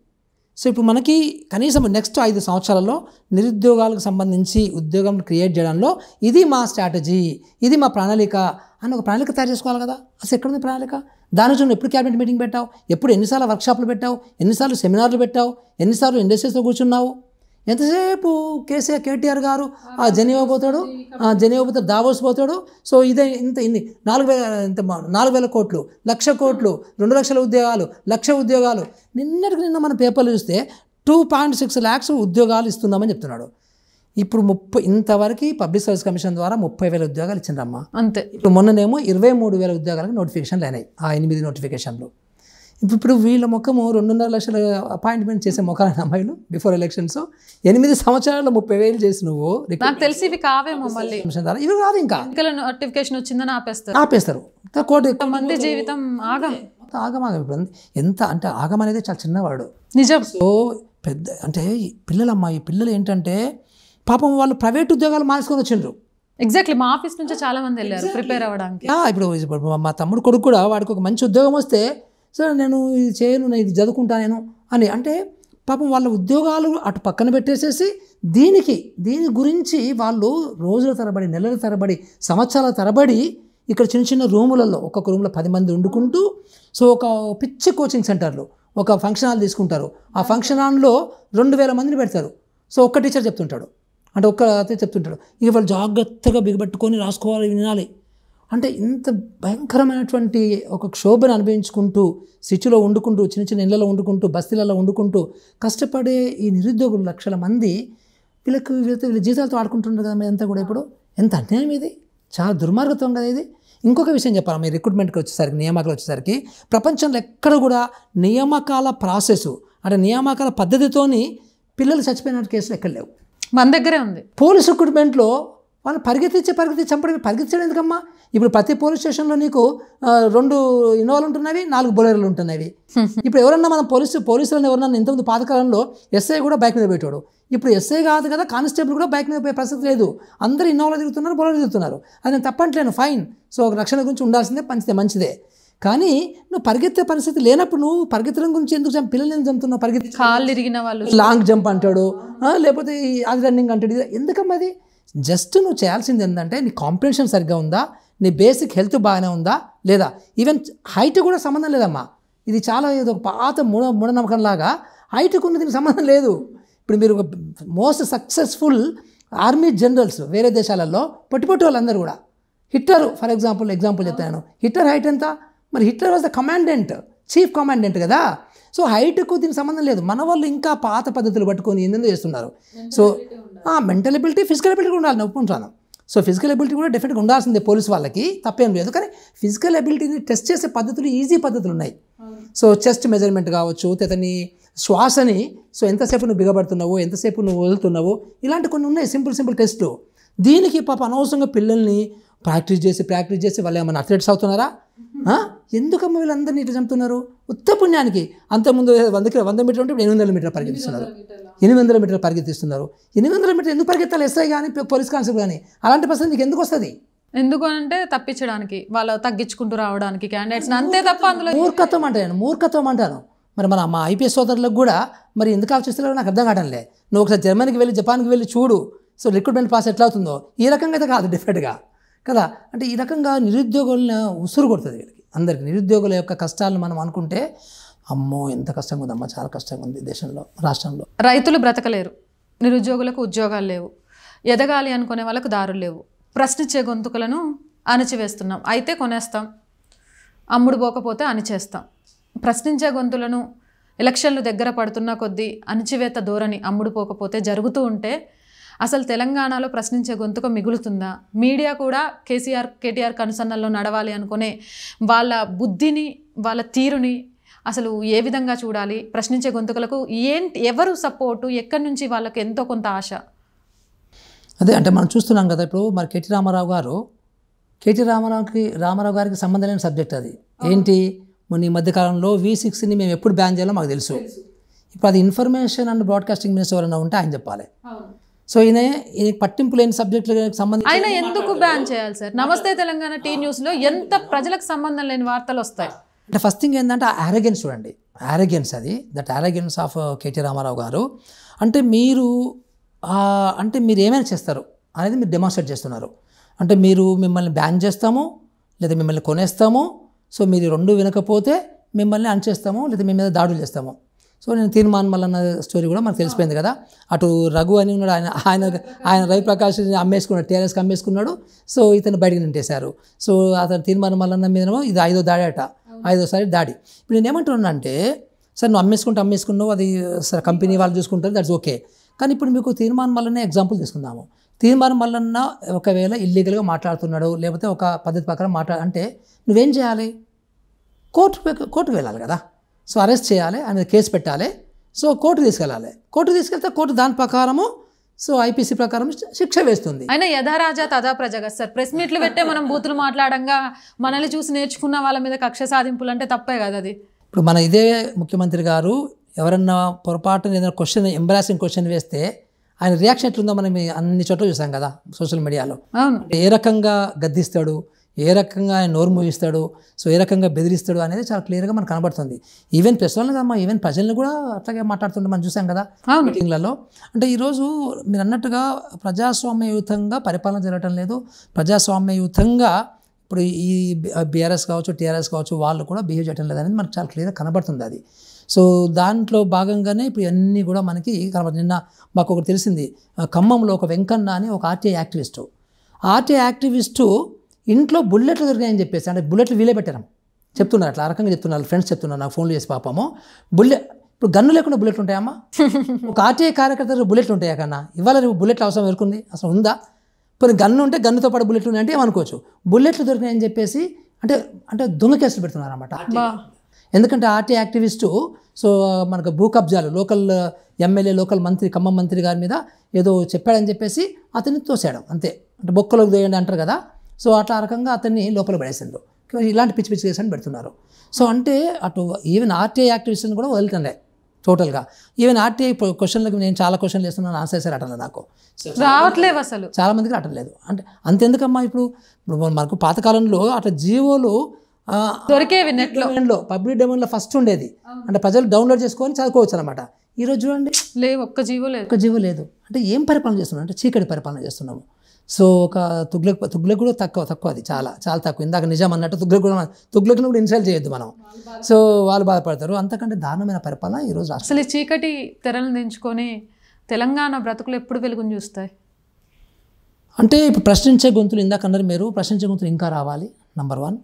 సో ఇప్పుడు మనకి కనీసం నెక్స్ట్ ఐదు సంవత్సరాలలో నిరుద్యోగాలకు సంబంధించి ఉద్యోగం క్రియేట్ చేయడంలో ఇది మా స్ట్రాటజీ ఇది మా ప్రణాళిక అని ఒక ప్రణాళిక తయారు చేసుకోవాలి కదా. అసలు ఎక్కడుంది ప్రణాళిక? దాని నుంచి నువ్వు ఎప్పుడు క్యాబినెట్ మీటింగ్ పెట్టావు? ఎప్పుడు ఎన్నిసార్లు వర్క్షాప్లు పెట్టావు? ఎన్నిసార్లు సెమినార్లు పెట్టావు? ఎన్నిసార్లు ఇండస్ట్రీస్తో కూర్చున్నావు? ఎంతసేపు కేసీఆర్ కేటీఆర్ గారు? ఆ జెనీవా పోతాడు ఆ జెనీవా పోతాడు దావోస్ పోతాడు. సో ఇదే ఇంత ఇన్ని నాలుగు వేల ఇంత నాలుగు వేల కోట్లు లక్ష కోట్లు రెండు లక్షల ఉద్యోగాలు లక్ష ఉద్యోగాలు. నిన్నటికి నిన్న మన పేపర్లు చూస్తే టూ పాయింట్ సిక్స్ ల్యాక్స్ ఉద్యోగాలు ఇస్తున్నామని చెప్తున్నాడు. ఇప్పుడు ముప్పై ఇంతవరకు పబ్లిక్ సర్వీస్ కమిషన్ ద్వారా ముప్పై వేల ఉద్యోగాలు ఇచ్చిండ్రమ్మా. అంతే. ఇప్పుడు మొన్ననేమో ఇరవై మూడు వేల ఉద్యోగాలకు నోటిఫికేషన్లు అయినాయి ఆ ఎనిమిది నోటిఫికేషన్లు. ఇప్పుడు వీళ్ళ ముఖము రెండున్నర లక్షల అపాయింట్మెంట్ చేసే ముఖాలైన అమ్మాయిలు బిఫోర్ ఎలక్షన్స్ ఎనిమిది సంవత్సరాల్లో ముప్పై వేలు చేసి నువ్వు నాకు తెలిసి ఇవి కావేమో మళ్ళీ ఇవి కాదు ఇంకా. నోటిఫికేషన్ వచ్చిందని ఆపేస్తారు. ఆపేస్తారు. కోర్టు మంది జీవితం ఆగం. ఆగమాగం ఇప్పుడు. ఎంత అంటే ఆగం అనేది చాలా చిన్నవాడు. నిజం. సో పెద్ద అంటే ఈ పిల్లలమ్మా ఈ పిల్లలు ఏంటంటే పాపం వాళ్ళు ప్రైవేట్ ఉద్యోగాలు మానేసుకొని వచ్చిండ్రు. ఎగ్జాక్ట్లీ మా ఆఫీస్ నుంచి చాలా మంది వెళ్ళారు ప్రిపేర్ అవ్వడానికి. ఇప్పుడు మా తమ్ముడు కొడుకు కూడా వాడికి ఒక మంచి ఉద్యోగం వస్తే సరే నేను ఇది చేయను నేను ఇది చదువుకుంటా నేను అని. అంటే పాపం వాళ్ళ ఉద్యోగాలు అటు పక్కన పెట్టేసేసి దీనికి దీని గురించి వాళ్ళు రోజుల తరబడి నెలల తరబడి సంవత్సరాల తరబడి ఇక్కడ చిన్న చిన్న రూములలో ఒక్కొక్క రూమ్లో పది మంది వండుకుంటూ సో ఒక పిచ్చి కోచింగ్ సెంటర్లు ఒక ఫంక్షన్ హాల్ తీసుకుంటారు. ఆ ఫంక్షన్ హాల్లో రెండు వేల మందిని పెడతారు. సో ఒక్క టీచర్ చెప్తుంటాడు. అంటే ఒక్క చెప్తుంటాడు. ఇక వాళ్ళు జాగ్రత్తగా బిగబెట్టుకొని రాసుకోవాలి వినాలి. అంటే ఇంత భయంకరమైనటువంటి ఒక క్షోభను అనుభవించుకుంటూ సిటీలో వండుకుంటూ చిన్న చిన్న ఇళ్ళలో వండుకుంటూ బస్తీలలో వండుకుంటూ కష్టపడే ఈ నిరుద్యోగులు లక్షల మంది వీళ్ళకి వీళ్ళతో వీళ్ళ జీతాలతో ఆడుకుంటున్నారు కదా మీరంతా కూడా ఇప్పుడు. ఎంత అన్యాయం ఇది? చాలా దుర్మార్గత్వం కదా ఇది. ఇంకొక విషయం చెప్పాలి మీ రిక్రూట్మెంట్కి వచ్చేసరికి నియామకాలు వచ్చేసరికి ప్రపంచంలో ఎక్కడ కూడా నియామకాల ప్రాసెస్ అంటే నియామకాల పద్ధతితోని పిల్లలు చచ్చిపోయిన కేసులు ఎక్కడ లేవు. మన దగ్గరే ఉంది. పోలీస్ రిక్రూట్మెంట్లో వాళ్ళు పరిగెత్తించి పరిగెత్తి చంపడం పరిగెత్తడం ఎందుకమ్మా? ఇప్పుడు ప్రతి పోలీస్ స్టేషన్లో నీకు రెండు ఇన్నోవాలు ఉంటున్నవి నాలుగు బొలేరోలు ఉంటున్నవి. *laughs* ఇప్పుడు ఎవరన్నా మనం పోలీసు పోలీసులను ఎవరన్నా ఇంతకుముందు పాతకాలంలో ఎస్ఐ కూడా బైక్ మీద పెట్టాడు ఇప్పుడు ఎస్ఐ కాదు కదా కానిస్టేబుల్ కూడా బైక్ మీద పోయే పరిస్థితి లేదు. అందరూ ఇన్నోవాలో తిరుగుతున్నారు బొలేరో తిరుగుతున్నారు. అది నేను తప్పట్లేను ఫైన్. సో ఒక రక్షణ గురించి ఉండాల్సిందే మంచిదే మంచిదే. కానీ నువ్వు పరిగెత్తే పరిస్థితి లేనప్పుడు నువ్వు పరిగెత్తడం గురించి ఎందుకు చంప పిల్లల్ని ఎందుకు చంపుతున్నావు పరిగెత్తి కాళ్ళు ఇరిగిన వాళ్ళు లాంగ్ జంప్ అంటాడు. లేకపోతే అది రన్నింగ్ అంటాడు. ఇది ఎందుకమ్మా అది? జస్ట్ నువ్వు చేయాల్సింది ఏంటంటే నీ కాంపిటీషన్ సరిగ్గా ఉందా? నీ బేసిక్ హెల్త్ బాగానే ఉందా? లేదా? ఈవెన్ హైట్ కూడా సంబంధం లేదమ్మా. ఇది చాలా ఇది ఒక పాత మూఢ మూఢనమ్మకం లాగా హైట్కు ఉన్న దీనికి సంబంధం లేదు. ఇప్పుడు మీరు ఒక మోస్ట్ సక్సెస్ఫుల్ ఆర్మీ జనరల్స్ వేరే దేశాలలో పొట్టి పొట్టి వాళ్ళందరూ కూడా. హిట్లర్ ఫర్ ఎగ్జాంపుల్ ఎగ్జాంపుల్ చెప్తాను. హిట్లర్ హైట్ ఎంత? మరి Hitler was the commandant chief commandant కదా. సో హైట్కు దీనికి సంబంధం లేదు. మన వాళ్ళు ఇంకా పాత పద్ధతులు పట్టుకొని ఏందో చేస్తున్నారు. So mental ability physical ability కూడా ఉండాలి ఒప్పుకుంటాను సో ఫిజికల్ ఎబిలిటీ కూడా డెఫినెట్గా ఉండాల్సిందే పోలీస్ వాళ్ళకి తప్పేం లేదు. కానీ ఫిజికల్ ఎబిలిటీని టెస్ట్ చేసే పద్ధతులు ఈజీ పద్ధతులు ఉన్నాయి. సో చెస్ట్ మెజర్మెంట్ కావచ్చు తెతని శ్వాసని సో ఎంతసేపు నువ్వు బిగబడుతున్నావు ఎంతసేపు నువ్వు వదులుతున్నావు ఇలాంటి కొన్ని ఉన్నాయి సింపుల్ సింపుల్ టెస్ట్లు దీనికి పాప అనవసరంగా పిల్లల్ని ప్రాక్టీస్ చేసి ప్రాక్టీస్ చేసి వాళ్ళు ఏమైనా అథ్లెట్స్ అవుతున్నారా? ఎందుకమ్మ వీళ్ళందరినీ ఇట్లా చంపుతున్నారు? ఉత్త పుణ్యానికి అంతకుముందు వంద కిలో వంద మీటర్ ఉంటే ఇప్పుడు ఎనిమిది వందల మీటర్ పరిగెత్తిస్తున్నారు. ఎనిమిది వందల మీటర్ పరిగెత్తిస్తున్నారు. ఎనిమిది వందల మీటర్ ఎందుకు పరిగెత్తాలి? ఎస్ఐ కానీ పోలీస్ కానిస్టేబుల్ కానీ అలాంటి పరిస్థితి నీకు ఎందుకు వస్తుంది? ఎందుకు అంటే తప్పించడానికి వాళ్ళు తగ్గించుకుంటూ రావడానికి క్యాండిడేట్స్ అంతే తప్ప అందులో మూర్ఖత్వం అంటాను మూర్ఖత్వం అంటాను. మరి మన మా ఐపీఎస్ సోదరులకు కూడా మరి ఎందుకు ఆలోచిస్తున్నారో నాకు అర్థం కావడంలే నువ్వు ఒకసారి జర్మనీకి వెళ్ళి జపాన్కి వెళ్ళి చూడు. సో రిక్రూట్మెంట్ పాస్ ఎట్లా అవుతుందో? ఈ రకంగా అయితే కాదు డెఫినెట్గా కదా? అంటే ఈ రకంగా నిరుద్యోగులను ఉసురు కొడుతుంది వీళ్ళకి. అందరికి నిరుద్యోగుల యొక్క కష్టాలను మనం అనుకుంటే అమ్మో ఎంత కష్టంగా ఉందమ్మా చాలా కష్టంగా ఉంది దేశంలో రాష్ట్రంలో. రైతులు బ్రతకలేరు. నిరుద్యోగులకు ఉద్యోగాలు లేవు. ఎదగాలి అనుకునే వాళ్ళకు దారులు లేవు. ప్రశ్నించే గొంతుకులను అణచివేస్తున్నాం. అయితే కొనేస్తాం. అమ్ముడు పోకపోతే అణిచేస్తాం. ప్రశ్నించే గొంతులను ఎలక్షన్లు దగ్గర పడుతున్న కొద్దీ అణచివేత ధోరణి అమ్ముడు పోకపోతే జరుగుతూ ఉంటే అసలు తెలంగాణలో ప్రశ్నించే గొంతుక మిగులుతుందా? మీడియా కూడా కేసీఆర్ కేటీఆర్ కనుసన్నల్లో నడవాలి అనుకునే వాళ్ళ బుద్ధిని వాళ్ళ తీరుని అసలు ఏ విధంగా చూడాలి? ప్రశ్నించే గొంతుకలకు ఏంటి ఎవరు సపోర్టు? ఎక్కడి నుంచి వాళ్ళకి ఎంతో కొంత ఆశ? అదే అంటే మనం చూస్తున్నాం కదా ఇప్పుడు మరి కేటీ రామారావు గారు కేటీ రామారావుకి రామారావు గారికి సంబంధం లేని సబ్జెక్ట్ అది. ఏంటి? మొన్న ఈ మధ్యకాలంలో వి సిక్స్ని మేము ఎప్పుడు బ్యాన్ చేయాలో మాకు తెలుసు. ఇప్పుడు అది ఇన్ఫర్మేషన్ అండ్ బ్రాడ్కాస్టింగ్ మినిస్టర్ ఎవరైనా ఉంటే ఆయన చెప్పాలి. సో ఈయన ఈయన పట్టింపు లేని సబ్జెక్టులకు సంబంధించి ఆయన ఎందుకు బ్యాన్ చేయాలి సార్? నమస్తే తెలంగాణ టీ న్యూస్లో ఎంత ప్రజలకు సంబంధం లేని వార్తలు వస్తాయి? అంటే ఫస్ట్ థింగ్ ఏంటంటే ఆ ఆరోగెన్స్ చూడండి. ఆరోగెన్స్ అది. That arrogance of KT Rama Rao గారు. అంటే మీరు అంటే మీరు ఏమైనా చేస్తారు అనేది మీరు డెమాన్స్ట్రేట్ చేస్తున్నారు. అంటే మీరు మిమ్మల్ని బ్యాన్ చేస్తాము లేదా మిమ్మల్ని కొనేస్తాము సో మీరు రెండు వినకపోతే మిమ్మల్ని అణచేస్తాము లేదా మీ మీద దాడులు చేస్తాము. సో నేను తీర్మాన్ మల్లన్న స్టోరీ కూడా మనకు తెలిసిపోయింది కదా. అటు రఘు అని ఉన్నాడు ఆయన ఆయన ఆయన రవి ప్రకాష్ అమ్మేసుకున్నాడు టీఆర్ఎస్కి అమ్మేసుకున్నాడు. సో ఇతను బయటకు నింటేశారు సో అతను తీర్మాన్ మల్లన్న మీద ఇది ఐదో దాడి అట. ఐదోసారి దాడి. ఇప్పుడు నేను ఏమంటున్నాను అంటే సార్ నువ్వు అమ్మేసుకుంటే అమ్మేసుకున్నావు అది సరే కంపెనీ వాళ్ళు చూసుకుంటారు దట్స్ ఓకే. కానీ ఇప్పుడు మీకు తీర్మాన్ మల్లనే ఎగ్జాంపుల్ తీసుకుందాము. తీర్మానం మల్లన్న ఒకవేళ ఇల్లీగల్గా మాట్లాడుతున్నాడు లేకపోతే ఒక పద్ధతి ప్రకారం మాట్లా అంటే నువ్వేం చేయాలి? కోర్టు కోర్టు వెళ్ళాలి కదా. సో అరెస్ట్ చేయాలి ఆయన కేసు పెట్టాలి. సో కోర్టు తీసుకెళ్ళాలి. కోర్టు తీసుకెళ్తే కోర్టు దాని ప్రకారము సో ఐపీసీ ప్రకారం శిక్ష వేస్తుంది. అయినా యథారాజా తథా ప్రజ కదా సార్. ప్రెస్ మీట్లు పెట్టే మనం బూతులు మాట్లాడంగా మనల్ని చూసి నేర్చుకున్న వాళ్ళ మీద కక్ష సాధింపులు అంటే తప్పే కదా అది. ఇప్పుడు మన ఇదే ముఖ్యమంత్రి గారు ఎవరన్నా పొరపాటున ఏదైనా క్వశ్చన్ ఎంబ్రాసింగ్ క్వశ్చన్ వేస్తే ఆయన రియాక్షన్ ఎట్లుందో మనం అన్ని చోట్ల చూసాం కదా సోషల్ మీడియాలో. ఏ రకంగా గద్దిస్తాడు? ఏ రకంగా ఆయన నోరు మూయిస్తాడు సో ఏ రకంగా బెదిరిస్తాడు అనేది చాలా క్లియర్గా మనకు కనబడుతుంది. ఈవెన్ ప్రశ్నలు కదమ్మా ఈవెన్ ప్రజల్ని కూడా అట్లాగే మాట్లాడుతుంటే మనం చూసాం కదా మీటింగ్లలో. అంటే ఈరోజు మీరు అన్నట్టుగా ప్రజాస్వామ్యయుతంగా పరిపాలన జరగటం లేదు. ప్రజాస్వామ్యయుతంగా ఇప్పుడు ఈ బీఆర్ఎస్ కావచ్చు టీఆర్ఎస్ కావచ్చు వాళ్ళు కూడా బిహేవ్ చేయడం లేదు అనేది మనకు చాలా క్లియర్గా కనబడుతుంది అది. సో దాంట్లో భాగంగానే ఇప్పుడు అన్నీ కూడా మనకి కనబడుతుంది. నిన్న మాకు ఒకటి తెలిసింది ఖమ్మంలో ఒక వెంకన్న అని ఒక ఆర్టీఐ యాక్టివిస్టు. ఆర్టీఐ యాక్టివిస్టు ఇంట్లో బుల్లెట్లు దొరికాయని చెప్పేసి అంటే బుల్లెట్లు వీలే పెట్టారు చెప్తున్నారు అట్లా ఆ రకంగా చెప్తున్నారు ఫ్రెండ్స్ చెప్తున్నారు నాకు ఫోన్లు చేసి పాపము. బుల్లెట్ ఇప్పుడు గన్ను లేకుండా బుల్లెట్లు ఉంటాయమ్మా? ఒక ఆర్టీఐ కార్యకర్తలు బుల్లెట్లు ఉంటాయా కన్నా? ఇవాళ రేపు బుల్లెట్లు అవసరం ఎవరుకుంది? అసలు ఉందా? కొన్ని గన్ను ఉంటే గన్నుతో పాటు బుల్లెట్లు ఉన్నాయి అంటే ఏమనుకోవచ్చు? బుల్లెట్లు దొరికినాయని చెప్పేసి అంటే అంటే దొంగ కేసులు పెడుతున్నారు అన్నమాట బా. ఎందుకంటే ఆర్టీ యాక్టివిస్టు సో మనకు భూ కబ్జాలు లోకల్ ఎమ్మెల్యే లోకల్ మంత్రి ఖమ్మం మంత్రి గారి మీద ఏదో చెప్పాడని చెప్పేసి అతన్ని తోసాడు అంతే. అంటే బొక్కలోకి దోయండి అంటారు కదా. సో అట్లా ఆ రకంగా అతన్ని లోపల పడేసిండ్రు. ఇలాంటి పిచ్చి పిచ్చి కేసు అని పెడుతున్నారు. సో అంటే అటు ఈవెన్ ఆర్టీఐ యాక్టివిస్ట్ని కూడా వదులుతుండే టోటల్గా. ఈవెన్ ఆర్టీఐ క్వశ్చన్లకు నేను చాలా క్వశ్చన్లు వేస్తున్నాను ఆన్సర్ చేశారు అట్లా నాకు. రావట్లేవు అసలు. చాలా మందికి రావట్లేదు అంటే అంతెందుకమ్మా ఇప్పుడు? ఇప్పుడు మనకు పాతకాలంలో అట్లా జీవోలు ఆ, దొరికేవి నెట్ డొమైన్లో పబ్లిక్ డొమైన్లో ఫస్ట్ ఉండేది. అంటే ప్రజలు డౌన్లోడ్ చేసుకొని చదువుకోవచ్చు అనమాట ఈరోజు చూడండి. లేవు ఒక్క జీవో లేదు. ఒక్క జీవో లేదు. అంటే ఏం పరిపాలన చేస్తున్నాం అంటే చీకటి పరిపాలన చేస్తున్నాము సో ఒక తుగ్లక్ తుగ్లక్ కూడా తక్కువ తక్కువ అది చాలా చాలా తక్కువ. ఇందాక నిజం అన్నట్టు తుగ్లక్ కూడా తుగ్లక్ని కూడా ఇన్సల్ట్ చేయొద్దు మనం. సో వాళ్ళు బాధపడతారు. అంతకంటే దారుణమైన పరిపాలన ఈరోజు అసలు చీకటి తెరలను దించుకొని తెలంగాణ బ్రతుకులు ఎప్పుడు వెలుగుని చూస్తాయి? అంటే ఇప్పుడు ప్రశ్నించే గొంతులు ఇందాక అన్నారు మీరు. ప్రశ్నించే గొంతులు ఇంకా రావాలి నంబర్ వన్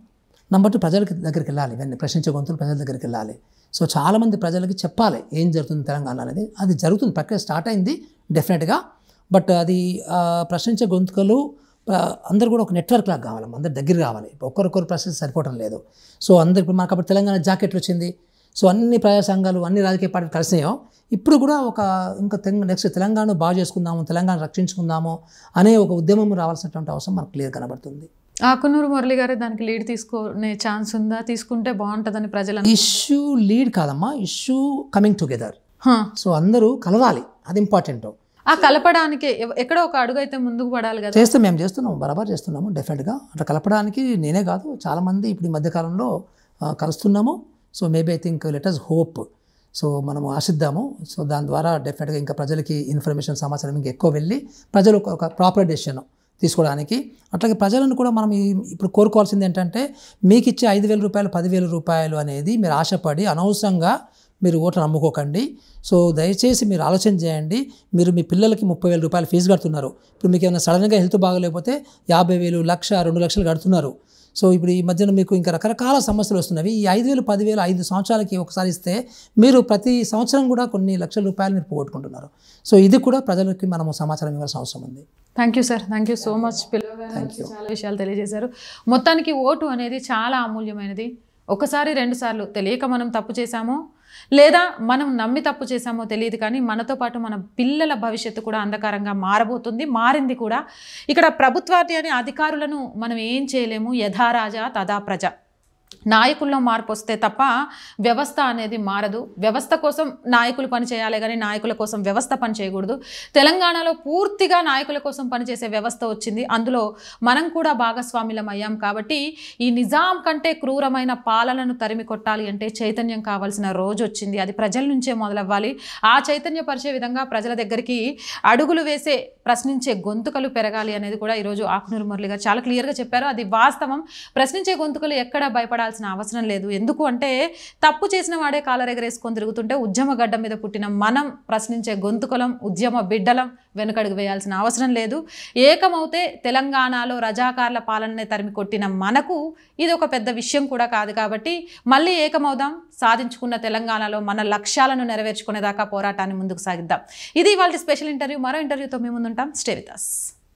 నంబర్ టూ ప్రజలకి దగ్గరికి వెళ్ళాలి. ఇవన్నీ ప్రశ్నించే గొంతులు ప్రజల దగ్గరికి వెళ్ళాలి. సో చాలామంది ప్రజలకి చెప్పాలి ఏం జరుగుతుంది తెలంగాణ అనేది. అది జరుగుతుంది. ప్రక్రియ స్టార్ట్ అయింది. డెఫినెట్గా బట్ అది ప్రశ్నించే గొంతుకలు అందరు కూడా ఒక నెట్వర్క్ లాగా కావాలి అందరి దగ్గర కావాలి. ఇప్పుడు ఒక్కరొక్కరు ప్రశ్నిస్తే సరిపోవడం లేదు. సో అందరు ఇప్పుడు మనకు అప్పుడు తెలంగాణ జాకెట్ వచ్చింది. సో అన్ని ప్రజా సంఘాలు అన్ని రాజకీయ పార్టీలు కలిసినాయో ఇప్పుడు కూడా ఒక ఇంకా నెక్స్ట్ తెలంగాణ బాగా చేసుకుందాము తెలంగాణ రక్షించుకుందాము అనే ఒక ఉద్యమం రావాల్సినటువంటి అవసరం మనకు క్లియర్ కనబడుతుంది. ఆకునూరు మురళి గారు దానికి లీడ్ తీసుకునే ఛాన్స్ ఉందా? తీసుకుంటే బాగుంటుందని ప్రజలు ఇష్యూ లీడ్ కాదమ్మా ఇష్యూ కమింగ్ టుగెదర్. సో అందరూ కలవాలి అది ఇంపార్టెంట్. ఆ కలపడానికి ఎక్కడో ఒక అడుగు అయితే ముందుకు పడాలి కదా. చేస్తే మేము చేస్తున్నాము బరాబర్ చేస్తున్నాము డెఫినెట్గా అట్లా కలపడానికి నేనే కాదు చాలామంది ఇప్పుడు ఈ మధ్యకాలంలో కలుస్తున్నాము. So maybe I think let us hope so మనం ఆశిద్దాము. సో దాని ద్వారా డెఫినెట్గా ఇంకా ప్రజలకి ఇన్ఫర్మేషన్ సమాచారం ఇంకా ఎక్కువ వెళ్ళి ప్రజలు ఒక- ప్రాపర్ డెసిషన్ తీసుకోవడానికి. అట్లాగే ప్రజలను కూడా మనం ఇప్పుడు కోరుకోవాల్సింది ఏంటంటే మీకు ఇచ్చే ఐదు వేల రూపాయలు పదివేల రూపాయలు అనేది మీరు ఆశపడి అనవసరంగా మీరు ఓట్లు నమ్ముకోకండి. సో దయచేసి మీరు ఆలోచన చేయండి. మీరు మీ పిల్లలకి ముప్పై వేల రూపాయలు ఫీజు కడుతున్నారు. ఇప్పుడు మీకు ఏమైనా సడన్గా హెల్త్ బాగలేకపోతే యాభై వేలు లక్ష రెండు లక్షలు కడుతున్నారు. సో ఇప్పుడు ఈ మధ్యన మీకు ఇంకా రకరకాల సమస్యలు వస్తున్నవి. ఈ ఐదు వేలు పదివేలు ఐదు సంవత్సరాలకి ఒకసారి ఇస్తే మీరు ప్రతి సంవత్సరం కూడా కొన్ని లక్షల రూపాయలు మీరు పోగొట్టుకుంటున్నారు. సో ఇది కూడా ప్రజలకి మనము సమాచారం ఇవ్వాల్సిన అవసరం ఉంది. Thank you sir thank you so much పిల్లలు చాలా విషయాలు తెలియజేశారు. మొత్తానికి ఓటు అనేది చాలా అమూల్యమైనది. ఒకసారి రెండు సార్లు తెలియక మనం తప్పు చేశామో లేదా మనం నమ్మి తప్పు చేశామో తెలియదు కానీ మనతో పాటు మన పిల్లల భవిష్యత్తు కూడా అంధకారంగా మారబోతుంది. మారింది కూడా. ఇక్కడ ప్రభుత్వాన్ని అధికారులను మనం ఏం చేయలేము. యథారాజా తదా ప్రజ. నాయకుల్లో మార్పు వస్తే తప్ప వ్యవస్థ అనేది మారదు. వ్యవస్థ కోసం నాయకులు పని చేయాలి కానీ నాయకుల కోసం వ్యవస్థ పని చేయకూడదు. తెలంగాణలో పూర్తిగా నాయకుల కోసం పనిచేసే వ్యవస్థ వచ్చింది. అందులో మనం కూడా భాగస్వామ్యులం అయ్యాం కాబట్టి ఈ నిజాం కంటే క్రూరమైన పాలనను తరిమి కొట్టాలి అంటే చైతన్యం కావాల్సిన రోజు వచ్చింది. అది ప్రజల నుంచే మొదలవ్వాలి. ఆ చైతన్యపరిచే విధంగా ప్రజల దగ్గరికి అడుగులు వేసే ప్రశ్నించే గొంతుకలు పెరగాలి అనేది కూడా ఈరోజు ఆకునూరు మురళి గారు చాలా క్లియర్గా చెప్పారు. అది వాస్తవం. ప్రశ్నించే గొంతుకలు ఎక్కడ భయపడాల్సిన అవసరం లేదు. ఎందుకు అంటే తప్పు చేసిన వాడే కాలర్ ఎగరేసుకొని తిరుగుతుంటే ఉద్యమ గడ్డ మీద పుట్టిన మనం ప్రశ్నించే గొంతుకలం ఉద్యమ బిడ్డలం వెనుకడుగు వేయాల్సిన అవసరం లేదు. ఏకమవుతే తెలంగాణలో రజాకార్ల పాలననే తరిమి కొట్టిన మనకు ఇది ఒక పెద్ద విషయం కూడా కాదు కాబట్టి మళ్ళీ ఏకమవుదాం సాధించుకున్న తెలంగాణలో మన లక్ష్యాలను నెరవేర్చుకునేదాకా పోరాటాన్ని ముందుకు సాగిద్దాం. ఇది వాళ్ళ స్పెషల్ ఇంటర్వ్యూ. మరో ఇంటర్వ్యూతో మేము ముందుంటాం. Stay with